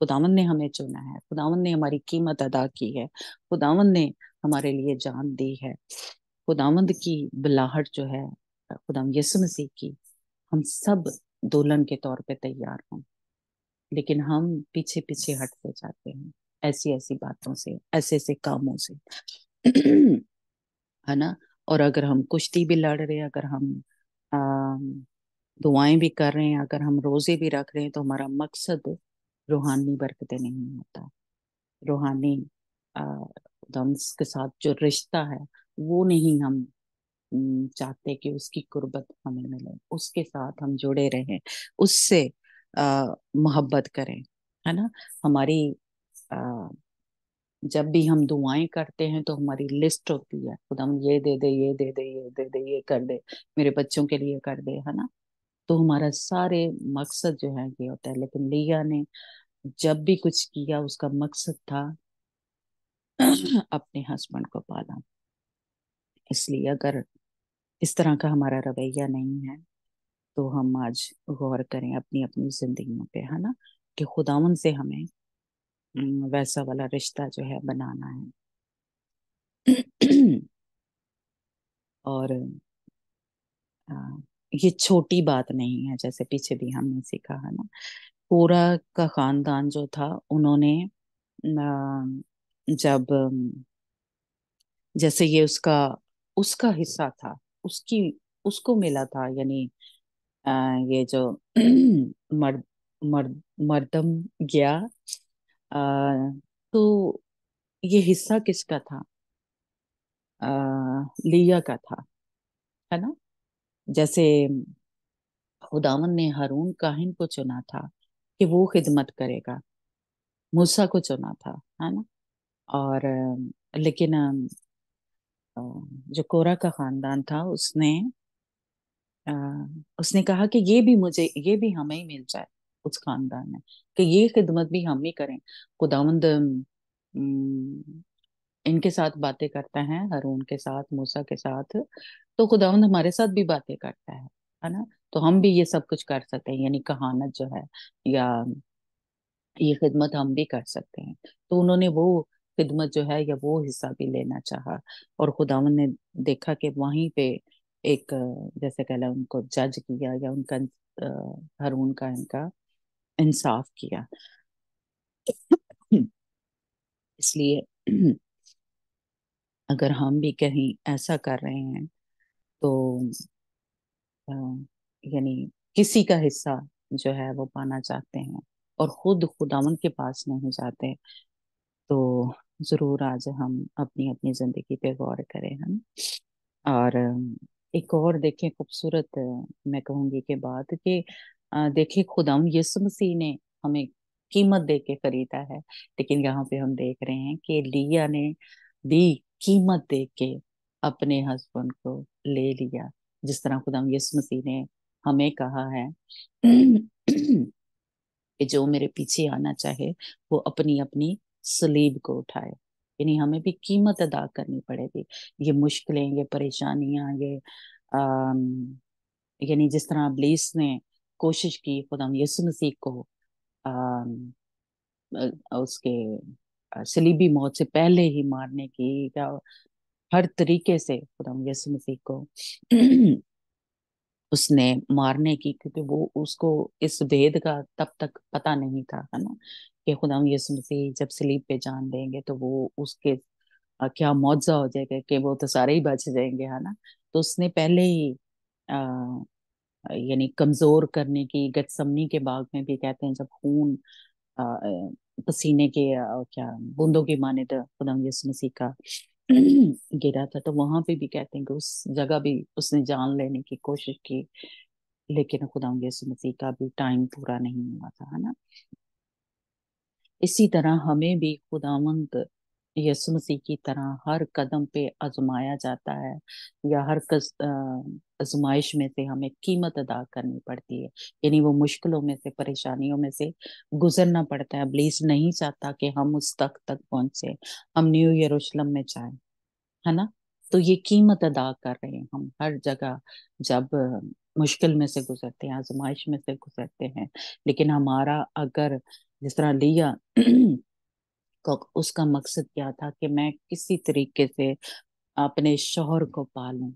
खुदावन ने हमें चुना है। खुदावन ने हमारी कीमत अदा की है। खुदावन ने हमारे लिए जान दी है। खुदावंद की बिलाहट जो है, खुदाम यसु मसीह की, हम सब दुल्हन के तौर पे तैयार हों। लेकिन हम पीछे पीछे हटते जाते हैं ऐसी ऐसी बातों से ऐसे ऐसे कामों से। है ना? और अगर हम कुश्ती भी लड़ रहे हैं, अगर हम दुआएँ भी कर रहे हैं, अगर हम रोज़े भी रख रहे हैं तो हमारा मकसद रूहानी बरकते नहीं होता। रूहानी के साथ जो रिश्ता है वो नहीं हम चाहते कि उसकी कुर्बत हमें मिले उसके साथ हम जुड़े रहें उससे मोहब्बत करें है ना? हमारी आ, जब भी हम दुआएँ करते हैं तो हमारी लिस्ट होती है खुदा हम ये दे दे ये दे दे ये दे दे ये कर दे मेरे बच्चों के लिए कर दे है ना? तो हमारा सारे मकसद जो है ये होता है लेकिन लिया ने जब भी कुछ किया उसका मकसद था अपने हस्बैंड को पाला इसलिए अगर इस तरह का हमारा रवैया नहीं है तो हम आज गौर करें अपनी अपनी जिंदगियों पे, है ना? कि खुदावन से हमें वैसा वाला रिश्ता जो है बनाना है। और ये छोटी बात नहीं है, जैसे पीछे भी हमने सीखा, है ना? पूरा का खानदान जो था, उन्होंने जब, जैसे ये उसका उसका हिस्सा था उसकी उसको मिला था यानी ये जो मर्द मर्द मर्दम गया आ, तो ये हिस्सा किसका था? आ, लिया का था है ना? जैसे खुदावन ने हारून काहिन को चुना था कि वो खिदमत करेगा मूसा को चुना था है ना? और लेकिन जो कोरा का खानदान था उसने अ, उसने कहा कि ये भी मुझे ये भी हमें ही मिल जाए उस खानदान में कि ये खिदमत भी हम ही करें। खुदावंद इनके साथ बातें करता है हरून के साथ मूसा के साथ तो खुदावंद हमारे साथ भी बातें करता है है ना? तो हम भी ये सब कुछ कर सकते हैं यानी कहानत जो है या ये खिदमत हम भी कर सकते हैं। तो उन्होंने वो खिदमत जो है या वो हिस्सा भी लेना चाहा। और खुदावन ने देखा कि वहीं पे एक, जैसे कह लो, उनको जज किया या उनका हारून का इनका इंसाफ किया। इसलिए अगर हम भी कहीं ऐसा कर रहे हैं तो यानी किसी का हिस्सा जो है वो पाना चाहते हैं और खुद खुदावन के पास नहीं जाते तो ज़रूर आज हम अपनी अपनी ज़िंदगी पे गौर करें हम। और, एक और देखें खूबसूरत, मैं कहूँगी कि बात कि देखिए खुदाम यीशु मसीह ने हमें कीमत दे के खरीदा है, लेकिन यहाँ पे हम देख रहे हैं कि लिया ने भी कीमत दे के अपने हस्बैंड को ले लिया। जिस तरह खुदाम यीशु मसीह ने हमें कहा है कि जो मेरे पीछे आना चाहे, वो अपनी अपनी सलीब को उठाए यानी हमें भी कीमत अदा करनी पड़ेगी। ये मुश्किलें ये परेशानियाँ ये यानी जिस तरह अबलीस ने कोशिश की खुदा यसु मसीह को अ, उसके सलीबी मौत से पहले ही मारने की या हर तरीके से खुदा यीशु मसीह को उसने मारने की क्योंकि वो उसको इस भेद का तब तक पता नहीं था है ना? कि खुदा यीशु मसीह जब सलीब पे जान देंगे तो वो उसके क्या मुआवजा हो जाएगा कि वो तो सारे ही बच जाएँगे है ना? तो उसने पहले ही आ, यानी कमज़ोर करने की गतसमनी के बाग में भी कहते हैं जब खून पसीने के अ, क्या बूंदों की माने तो खुदा यीशु मसीह का गिरा था तो वहाँ पे भी कहते हैं कि उस जगह भी उसने जान लेने की कोशिश की लेकिन खुदा यीशु मसीह का भी टाइम पूरा नहीं हुआ था है ना? इसी तरह हमें भी खुदावंद यीशु मसीह की तरह हर कदम पे आजमाया जाता है या हर कस, आजमाइश में से हमें कीमत अदा करनी पड़ती है। यानी वो मुश्किलों में से परेशानियों में से गुजरना पड़ता है। इब्लीस नहीं चाहता कि हम उस तक तक पहुँचे। हम न्यू यरूशलेम में जाएँ है ना? तो ये कीमत अदा कर रहे हैं हम हर जगह जब मुश्किल में से गुजरते हैं, आजमाइश में से गुजरते हैं। लेकिन हमारा अगर जिस तरह लिया का उसका मकसद क्या था कि मैं किसी तरीके से अपने शोहर को पालूं।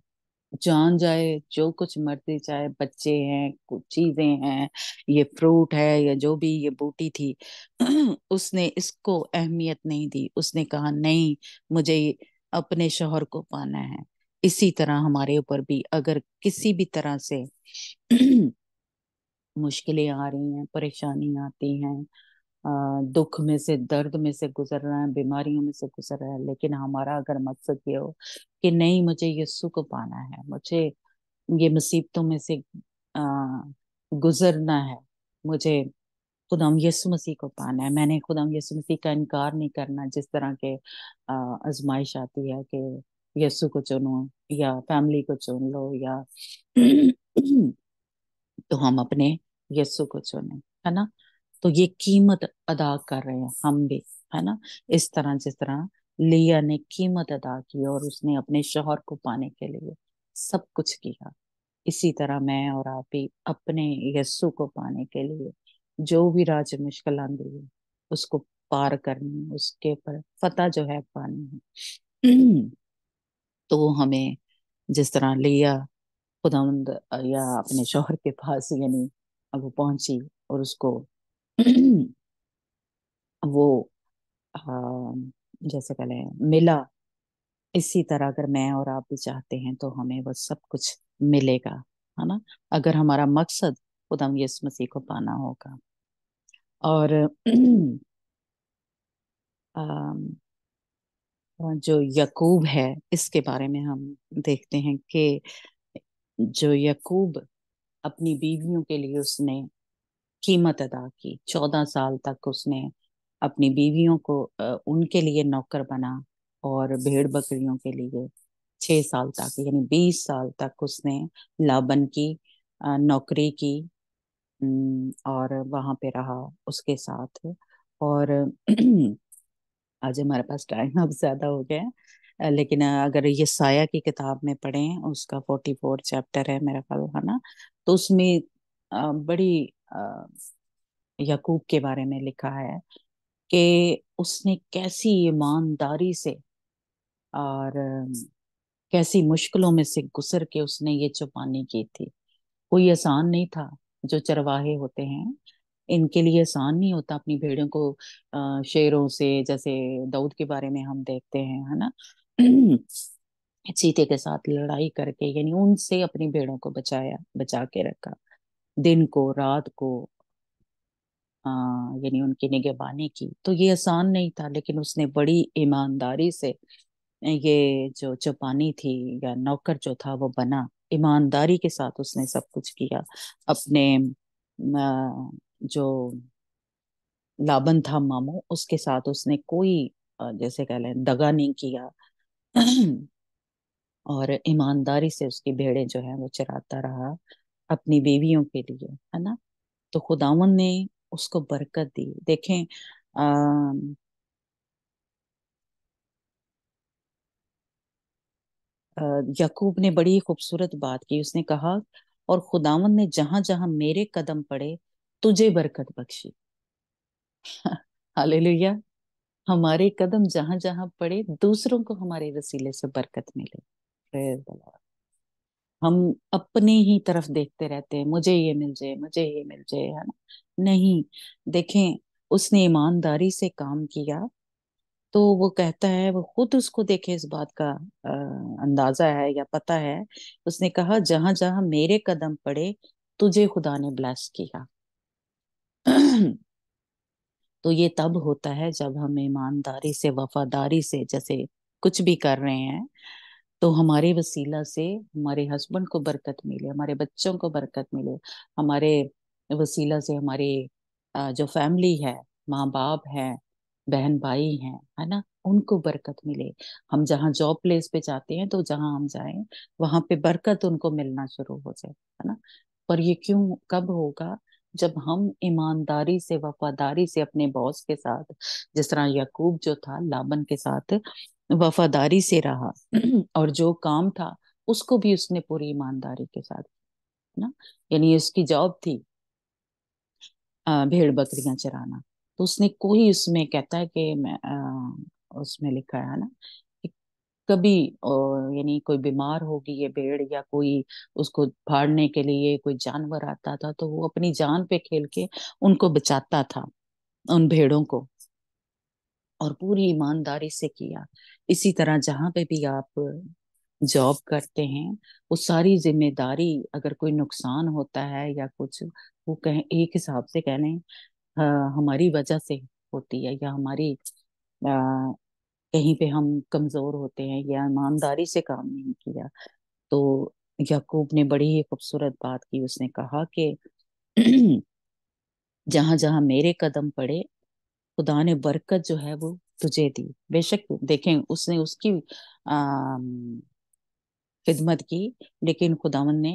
जान जाए, जो कुछ मर्ज़ी चाहे, बच्चे हैं, कुछ चीज़ें हैं, ये फ्रूट है या जो भी ये बूटी थी, उसने इसको अहमियत नहीं दी। उसने कहा, नहीं, मुझे अपने शोहर को पाना है। इसी तरह हमारे ऊपर भी अगर किसी भी तरह से मुश्किलें आ रही हैं परेशानी आती हैं दुख में से दर्द में से गुजर रहा है बीमारियों में से गुजर रहा है लेकिन हमारा अगर मकसद ये हो कि नहीं मुझे यीशु को पाना है मुझे ये मुसीबतों में से गुजरना है मुझे खुदाम यीशु मसीह को पाना है। मैंने खुदाम यसु मसीह का इनकार नहीं करना जिस तरह के आ, आजमाइश आती है कि यीशु को चुनो या फैमिली को चुन लो या तो हम अपने यीशु को चुने, है ना? तो ये कीमत अदा कर रहे हैं हम भी, है ना? इस तरह, जिस तरह लिया ने कीमत अदा की और उसने अपने शोहर को पाने के लिए सब कुछ किया। इसी तरह मैं और आप भी अपने यस्सु को पाने के लिए जो भी राज मुश्किल आंदी है, उसको पार करनी उसके ऊपर फतह जो है पानी है। तो वो हमें जिस तरह लिया खुदावंद या अपने शोहर के पास यानी अब वो पहुँची और उसको वो आ, जैसे पहले मिला। इसी तरह अगर मैं और आप भी चाहते हैं तो हमें वो सब कुछ मिलेगा है ना? अगर हमारा मकसद खुदा यीशु मसीह को पाना होगा। और अम, जो यकूब है, इसके बारे में हम देखते हैं कि जो यकूब अपनी बीवियों के लिए उसने कीमत अदा की, चौदह साल तक उसने अपनी बीवियों को उनके लिए नौकर बना और भेड़ बकरियों के लिए छह साल तक, यानी बीस साल तक उसने लाबन की नौकरी की और वहाँ पे रहा उसके साथ और आज हमारे पास टाइम अब ज़्यादा हो गया है। लेकिन अगर ये साया की किताब में पढ़ें, उसका फोर्टी फोर चैप्टर है मेरा ख्याल, है ना? तो उसमें बड़ी यकूब के बारे में लिखा है कि उसने कैसी ईमानदारी से और, कैसी मुश्किलों में से गुजर के उसने ये चुपानी की थी। कोई आसान नहीं था जो चरवाहे होते हैं। इनके लिए आसान नहीं होता अपनी भेड़ों को शेरों से, जैसे दाऊद के बारे में हम देखते हैं, है ना? चीते के साथ लड़ाई करके, यानी उनसे अपनी भेड़ों को बचाया, बचा के रखा। दिन को, रात को यानी उनकी निगहबानी की। तो ये आसान नहीं था, लेकिन उसने बड़ी ईमानदारी से ये जो चौपानी थी या नौकर जो था, वो बना। ईमानदारी के साथ उसने सब कुछ किया। अपने जो लाबन था मामू, उसके साथ उसने कोई जैसे कह लें, दगा नहीं किया। और ईमानदारी से उसकी भेड़े जो है, वो चराता रहा अपनी बीवियों के लिए, है ना? तो खुदावन ने उसको बरकत दी। देखें यकूब ने बड़ी खूबसूरत बात की। उसने कहा, और खुदावन ने जहाँ जहाँ मेरे कदम पड़े तुझे बरकत बख्शी। हालेलुया। हमारे कदम जहाँ जहाँ पड़े दूसरों को हमारे वसीले से बरकत मिले। हम अपने ही तरफ़ देखते रहते हैं मुझे ये मिल जाए मुझे ये मिल जाए है ना? नहीं देखें उसने ईमानदारी से काम किया तो वो कहता है वो खुद उसको देखे इस बात का आ, अंदाज़ा है या पता है। उसने कहा जहाँ जहाँ मेरे कदम पड़े तुझे खुदा ने ब्लेस किया। तो ये तब होता है जब हम ईमानदारी से, वफादारी से जैसे कुछ भी कर रहे हैं तो हमारे वसीला से हमारे हस्बैंड को बरकत मिले, हमारे बच्चों को बरकत मिले, हमारे वसीला से हमारे जो फैमिली है माँ बाप है बहन भाई हैं, है ना? उनको बरकत मिले। हम जहाँ जॉब प्लेस पे जाते हैं तो जहाँ हम जाएँ, वहाँ पे बरकत उनको मिलना शुरू हो जाए, है ना? पर ये क्यों, कब होगा? जब हम ईमानदारी से वफादारी से अपने बॉस के साथ जिस तरह यकूब जो था लाबन के साथ वफादारी से रहा और जो काम था उसको भी उसने पूरी ईमानदारी के साथ ना? यानी उसकी जॉब थी भेड़ बकरियाँ चराना। तो उसने कोई उसमें कहता है कि मैं आ, उसमें लिखा है ना कभी यानी कोई बीमार होगी ये भेड़ या कोई उसको फाड़ने के लिए कोई जानवर आता था तो वो अपनी जान पे खेल के उनको बचाता था, उन भेड़ों को। और पूरी ईमानदारी से किया। इसी तरह जहाँ पे भी आप जॉब करते हैं, वो सारी ज़िम्मेदारी अगर कोई नुकसान होता है या कुछ, वो कह, एक हिसाब से कह लें हमारी वजह से होती है या हमारी कहीं पे हम कमज़ोर होते हैं या ईमानदारी से काम नहीं किया तो याकूब ने बड़ी ही खूबसूरत बात की। उसने कहा कि जहाँ जहाँ मेरे कदम पड़े, खुदा ने बरकत जो है वो तुझे दी। बेशक देखें, उसने उसकी खिदमत की, लेकिन खुदावन ने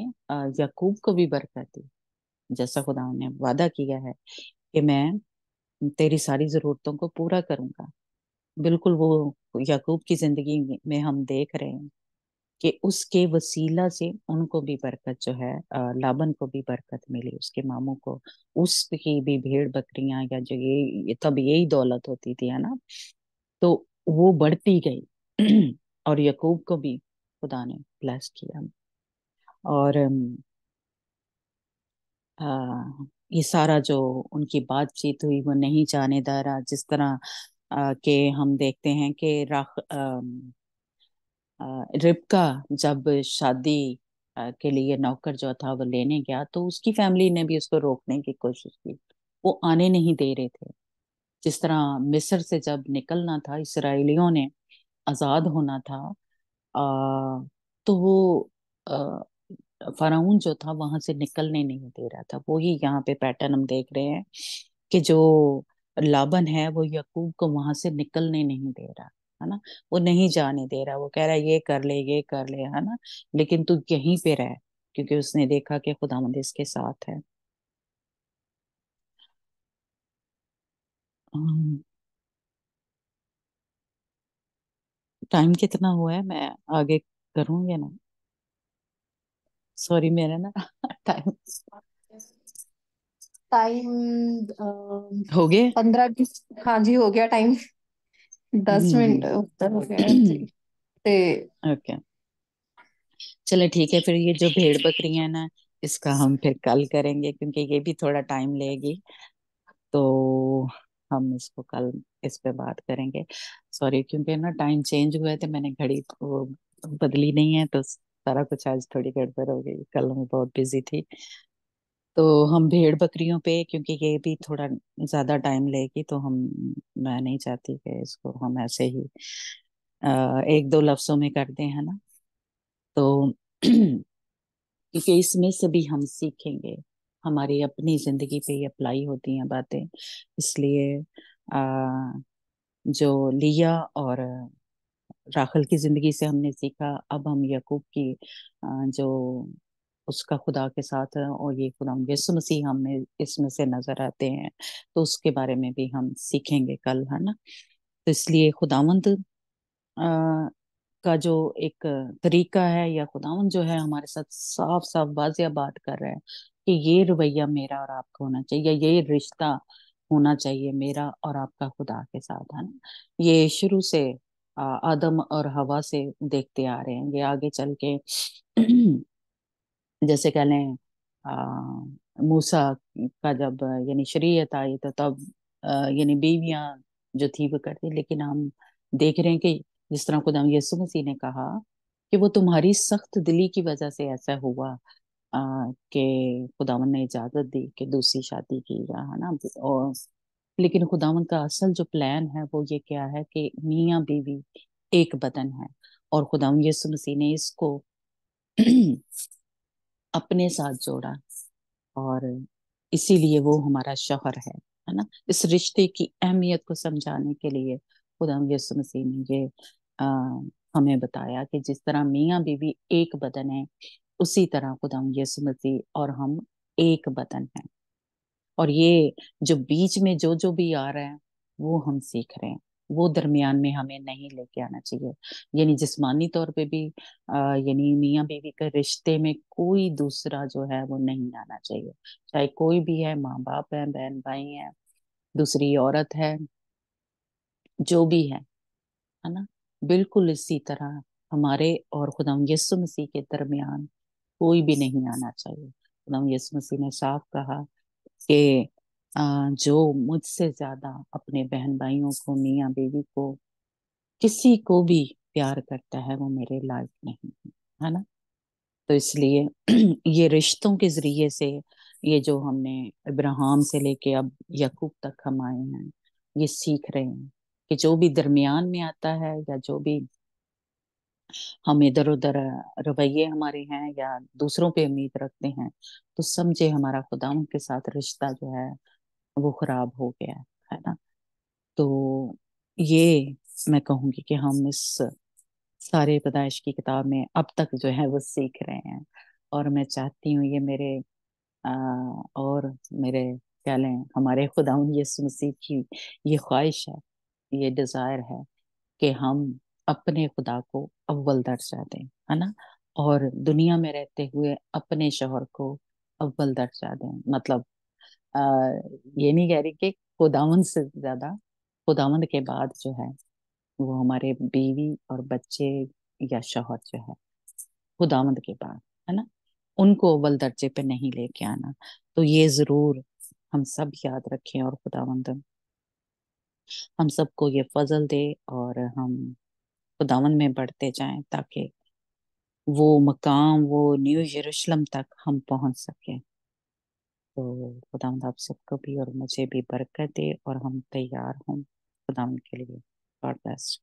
याकूब को भी बरकत दी। जैसा खुदावन ने वादा किया है कि मैं तेरी सारी जरूरतों को पूरा करूँगा। बिल्कुल वो याकूब की ज़िंदगी में हम देख रहे हैं कि उसके वसीला से उनको भी बरकत जो है लाबन को भी बरकत मिली उसके मामू को उसकी भी भेड़ बकरियाँ या जो ये, तब यही दौलत होती थी है ना? तो वो बढ़ती गई और यकूब को भी खुदा ने ब्लेस किया। और आ, ये सारा जो उनकी बातचीत हुई वो नहीं जाने दारा जिस तरह के हम देखते हैं कि राख रिबका जब शादी के लिए नौकर जो था वो लेने गया तो उसकी फैमिली ने भी उसको रोकने की कोशिश की। वो आने नहीं दे रहे थे। जिस तरह मिस्र से जब निकलना था इसराइलियों ने आज़ाद होना था आ, तो वो फराउन जो था वहाँ से निकलने नहीं दे रहा था। वो ही यहाँ पे पैटर्न हम देख रहे हैं कि जो लाबन है, वो यकूब को वहाँ से निकलने नहीं दे रहा, है ना? वो नहीं जाने दे रहा, वो कह रहा है, ये कर ले, ये कर ले है ना? लेकिन तू यहीं पे रह, क्योंकि उसने देखा कि खुदावंद इसके साथ है। टाइम कितना हुआ है? मैं आगे करूँगी ना? सॉरी, मेरा ना टाइम टाइम uh, हो गए? पंद्रह बीस हाँ जी हो गया टाइम दस हम्म। मिनट उत्तर हो गया जी। ते ओके। चले ठीक है फिर ये जो भेड़ बकरी है ना इसका हम फिर कल करेंगे क्योंकि ये भी थोड़ा टाइम लेगी। तो हम इसको कल इस पे बात करेंगे। सॉरी क्योंकि ना टाइम चेंज हुआ है तो मैंने घड़ी को बदली नहीं है तो सारा कुछ आज थोड़ी गड़बड़ हो गई। कल मैं बहुत बिज़ी थी। तो हम भेड़ बकरियों पे क्योंकि ये भी थोड़ा ज़्यादा टाइम लेगी तो हम मैं नहीं चाहती कि इसको हम ऐसे ही अ, एक दो लफ्जों में कर दें है ना? तो क्योंकि इसमें से भी हम सीखेंगे हमारी अपनी ज़िंदगी पे ये अप्लाई होती हैं बातें। इसलिए आ, जो लिया और राखल की ज़िंदगी से हमने सीखा अब हम यकूब की आ, जो उसका खुदा के साथ और ये खुदा यीशु मसीह हमें इसमें से नज़र आते हैं तो उसके बारे में भी हम सीखेंगे कल, है ना? तो इसलिए खुदावंद का जो एक तरीका है या खुदावन जो है हमारे साथ साफ़ साफ़ वाजिया बात कर रहा है कि ये रवैया मेरा और आपका होना चाहिए ये रिश्ता होना चाहिए मेरा और आपका खुदा के साथ, है ना? ये शुरू से आदम और हवा से देखते आ रहे हैं। ये आगे चल के जैसे कह लें मूसा का जब, यानी शरीयत आई तो तब यानी बीवियाँ जो थी वो करती लेकिन हम देख रहे हैं कि जिस तरह खुदा यीशु मसीह ने कहा कि वो तुम्हारी सख्त दिली की वजह से ऐसा हुआ कि खुदावन ने इजाज़त दी, कि दूसरी शादी की जा, है ना? और लेकिन खुदावन का असल जो प्लान है वो ये क्या है कि मियाँ बीवी एक बदन है। और खुदावन यीशु मसीह ने इसको अपने साथ जोड़ा और इसीलिए वो हमारा शौहर है है ना? इस रिश्ते की अहमियत को समझाने के लिए खुदा यीशु मसीह ने ये आ, हमें बताया कि जिस तरह मियाँ बीवी एक बदन है उसी तरह खुदा यीशु मसीह और हम एक बदन है। और ये जो बीच में जो जो भी आ रहा है वो हम सीख रहे हैं। वो दरमियान में हमें नहीं लेके आना चाहिए। यानी जिस्मानी तौर पे भी यानी मियाँ बीवी के रिश्ते में कोई दूसरा जो है वो नहीं आना चाहिए। चाहे कोई भी है माँ बाप है बहन भाई है, दूसरी औरत है, जो भी है है ना? बिल्कुल इसी तरह हमारे और खुदा यसु मसीह के दरमियान कोई भी नहीं आना चाहिए। खुदा यसु मसीह ने साफ़ कहा कि जो मुझसे ज़्यादा अपने बहन भाइयों को मियाँ बेबी को, किसी को भी प्यार करता है, वो मेरे लायक नहीं है है ना? तो इसलिए ये रिश्तों के ज़रिए से, ये जो हमने इब्राहिम से लेके अब यकूब तक हम आए हैं, ये सीख रहे हैं कि जो भी दरमियान में आता है या जो भी हम इधर उधर रवैये हमारे हैं या दूसरों पे उम्मीद रखते हैं तो समझे हमारा खुदा के साथ रिश्ता जो है वो खराब हो गया है ना? तो ये मैं कहूँगी कि हम इस सारे पैदाइश की किताब में अब तक जो है वो सीख रहे हैं। और मैं चाहती हूँ ये मेरे आ, और मेरे क्या लें हमारे खुदा यीशु मसीह की ये ख्वाहिश है ये डिज़ायर है कि हम अपने खुदा को अव्वल दर्जा दें है ना? और दुनिया में रहते हुए अपने शोहर को अव्वल दर्जा दें मतलब ये नहीं कह रही कि खुदावंद से ज़्यादा खुदावंद के बाद जो है, वो हमारे बीवी और बच्चे या शोहर जो है खुदावंद के बाद, है ना? उनको अव्वल दर्जे पे नहीं लेके आना। तो ये ज़रूर हम सब याद रखें और खुदावंद हम सबको ये फजल दे और हम खुदावंद में बढ़ते जाएँ ताकि वो मकाम, वो न्यू यरूशलेम तक हम पहुँच सकें। तो खुदा आप सबको भी और मुझे भी बरकत दे और हम तैयार हों। खुदा के लिए गॉड ब्लेस।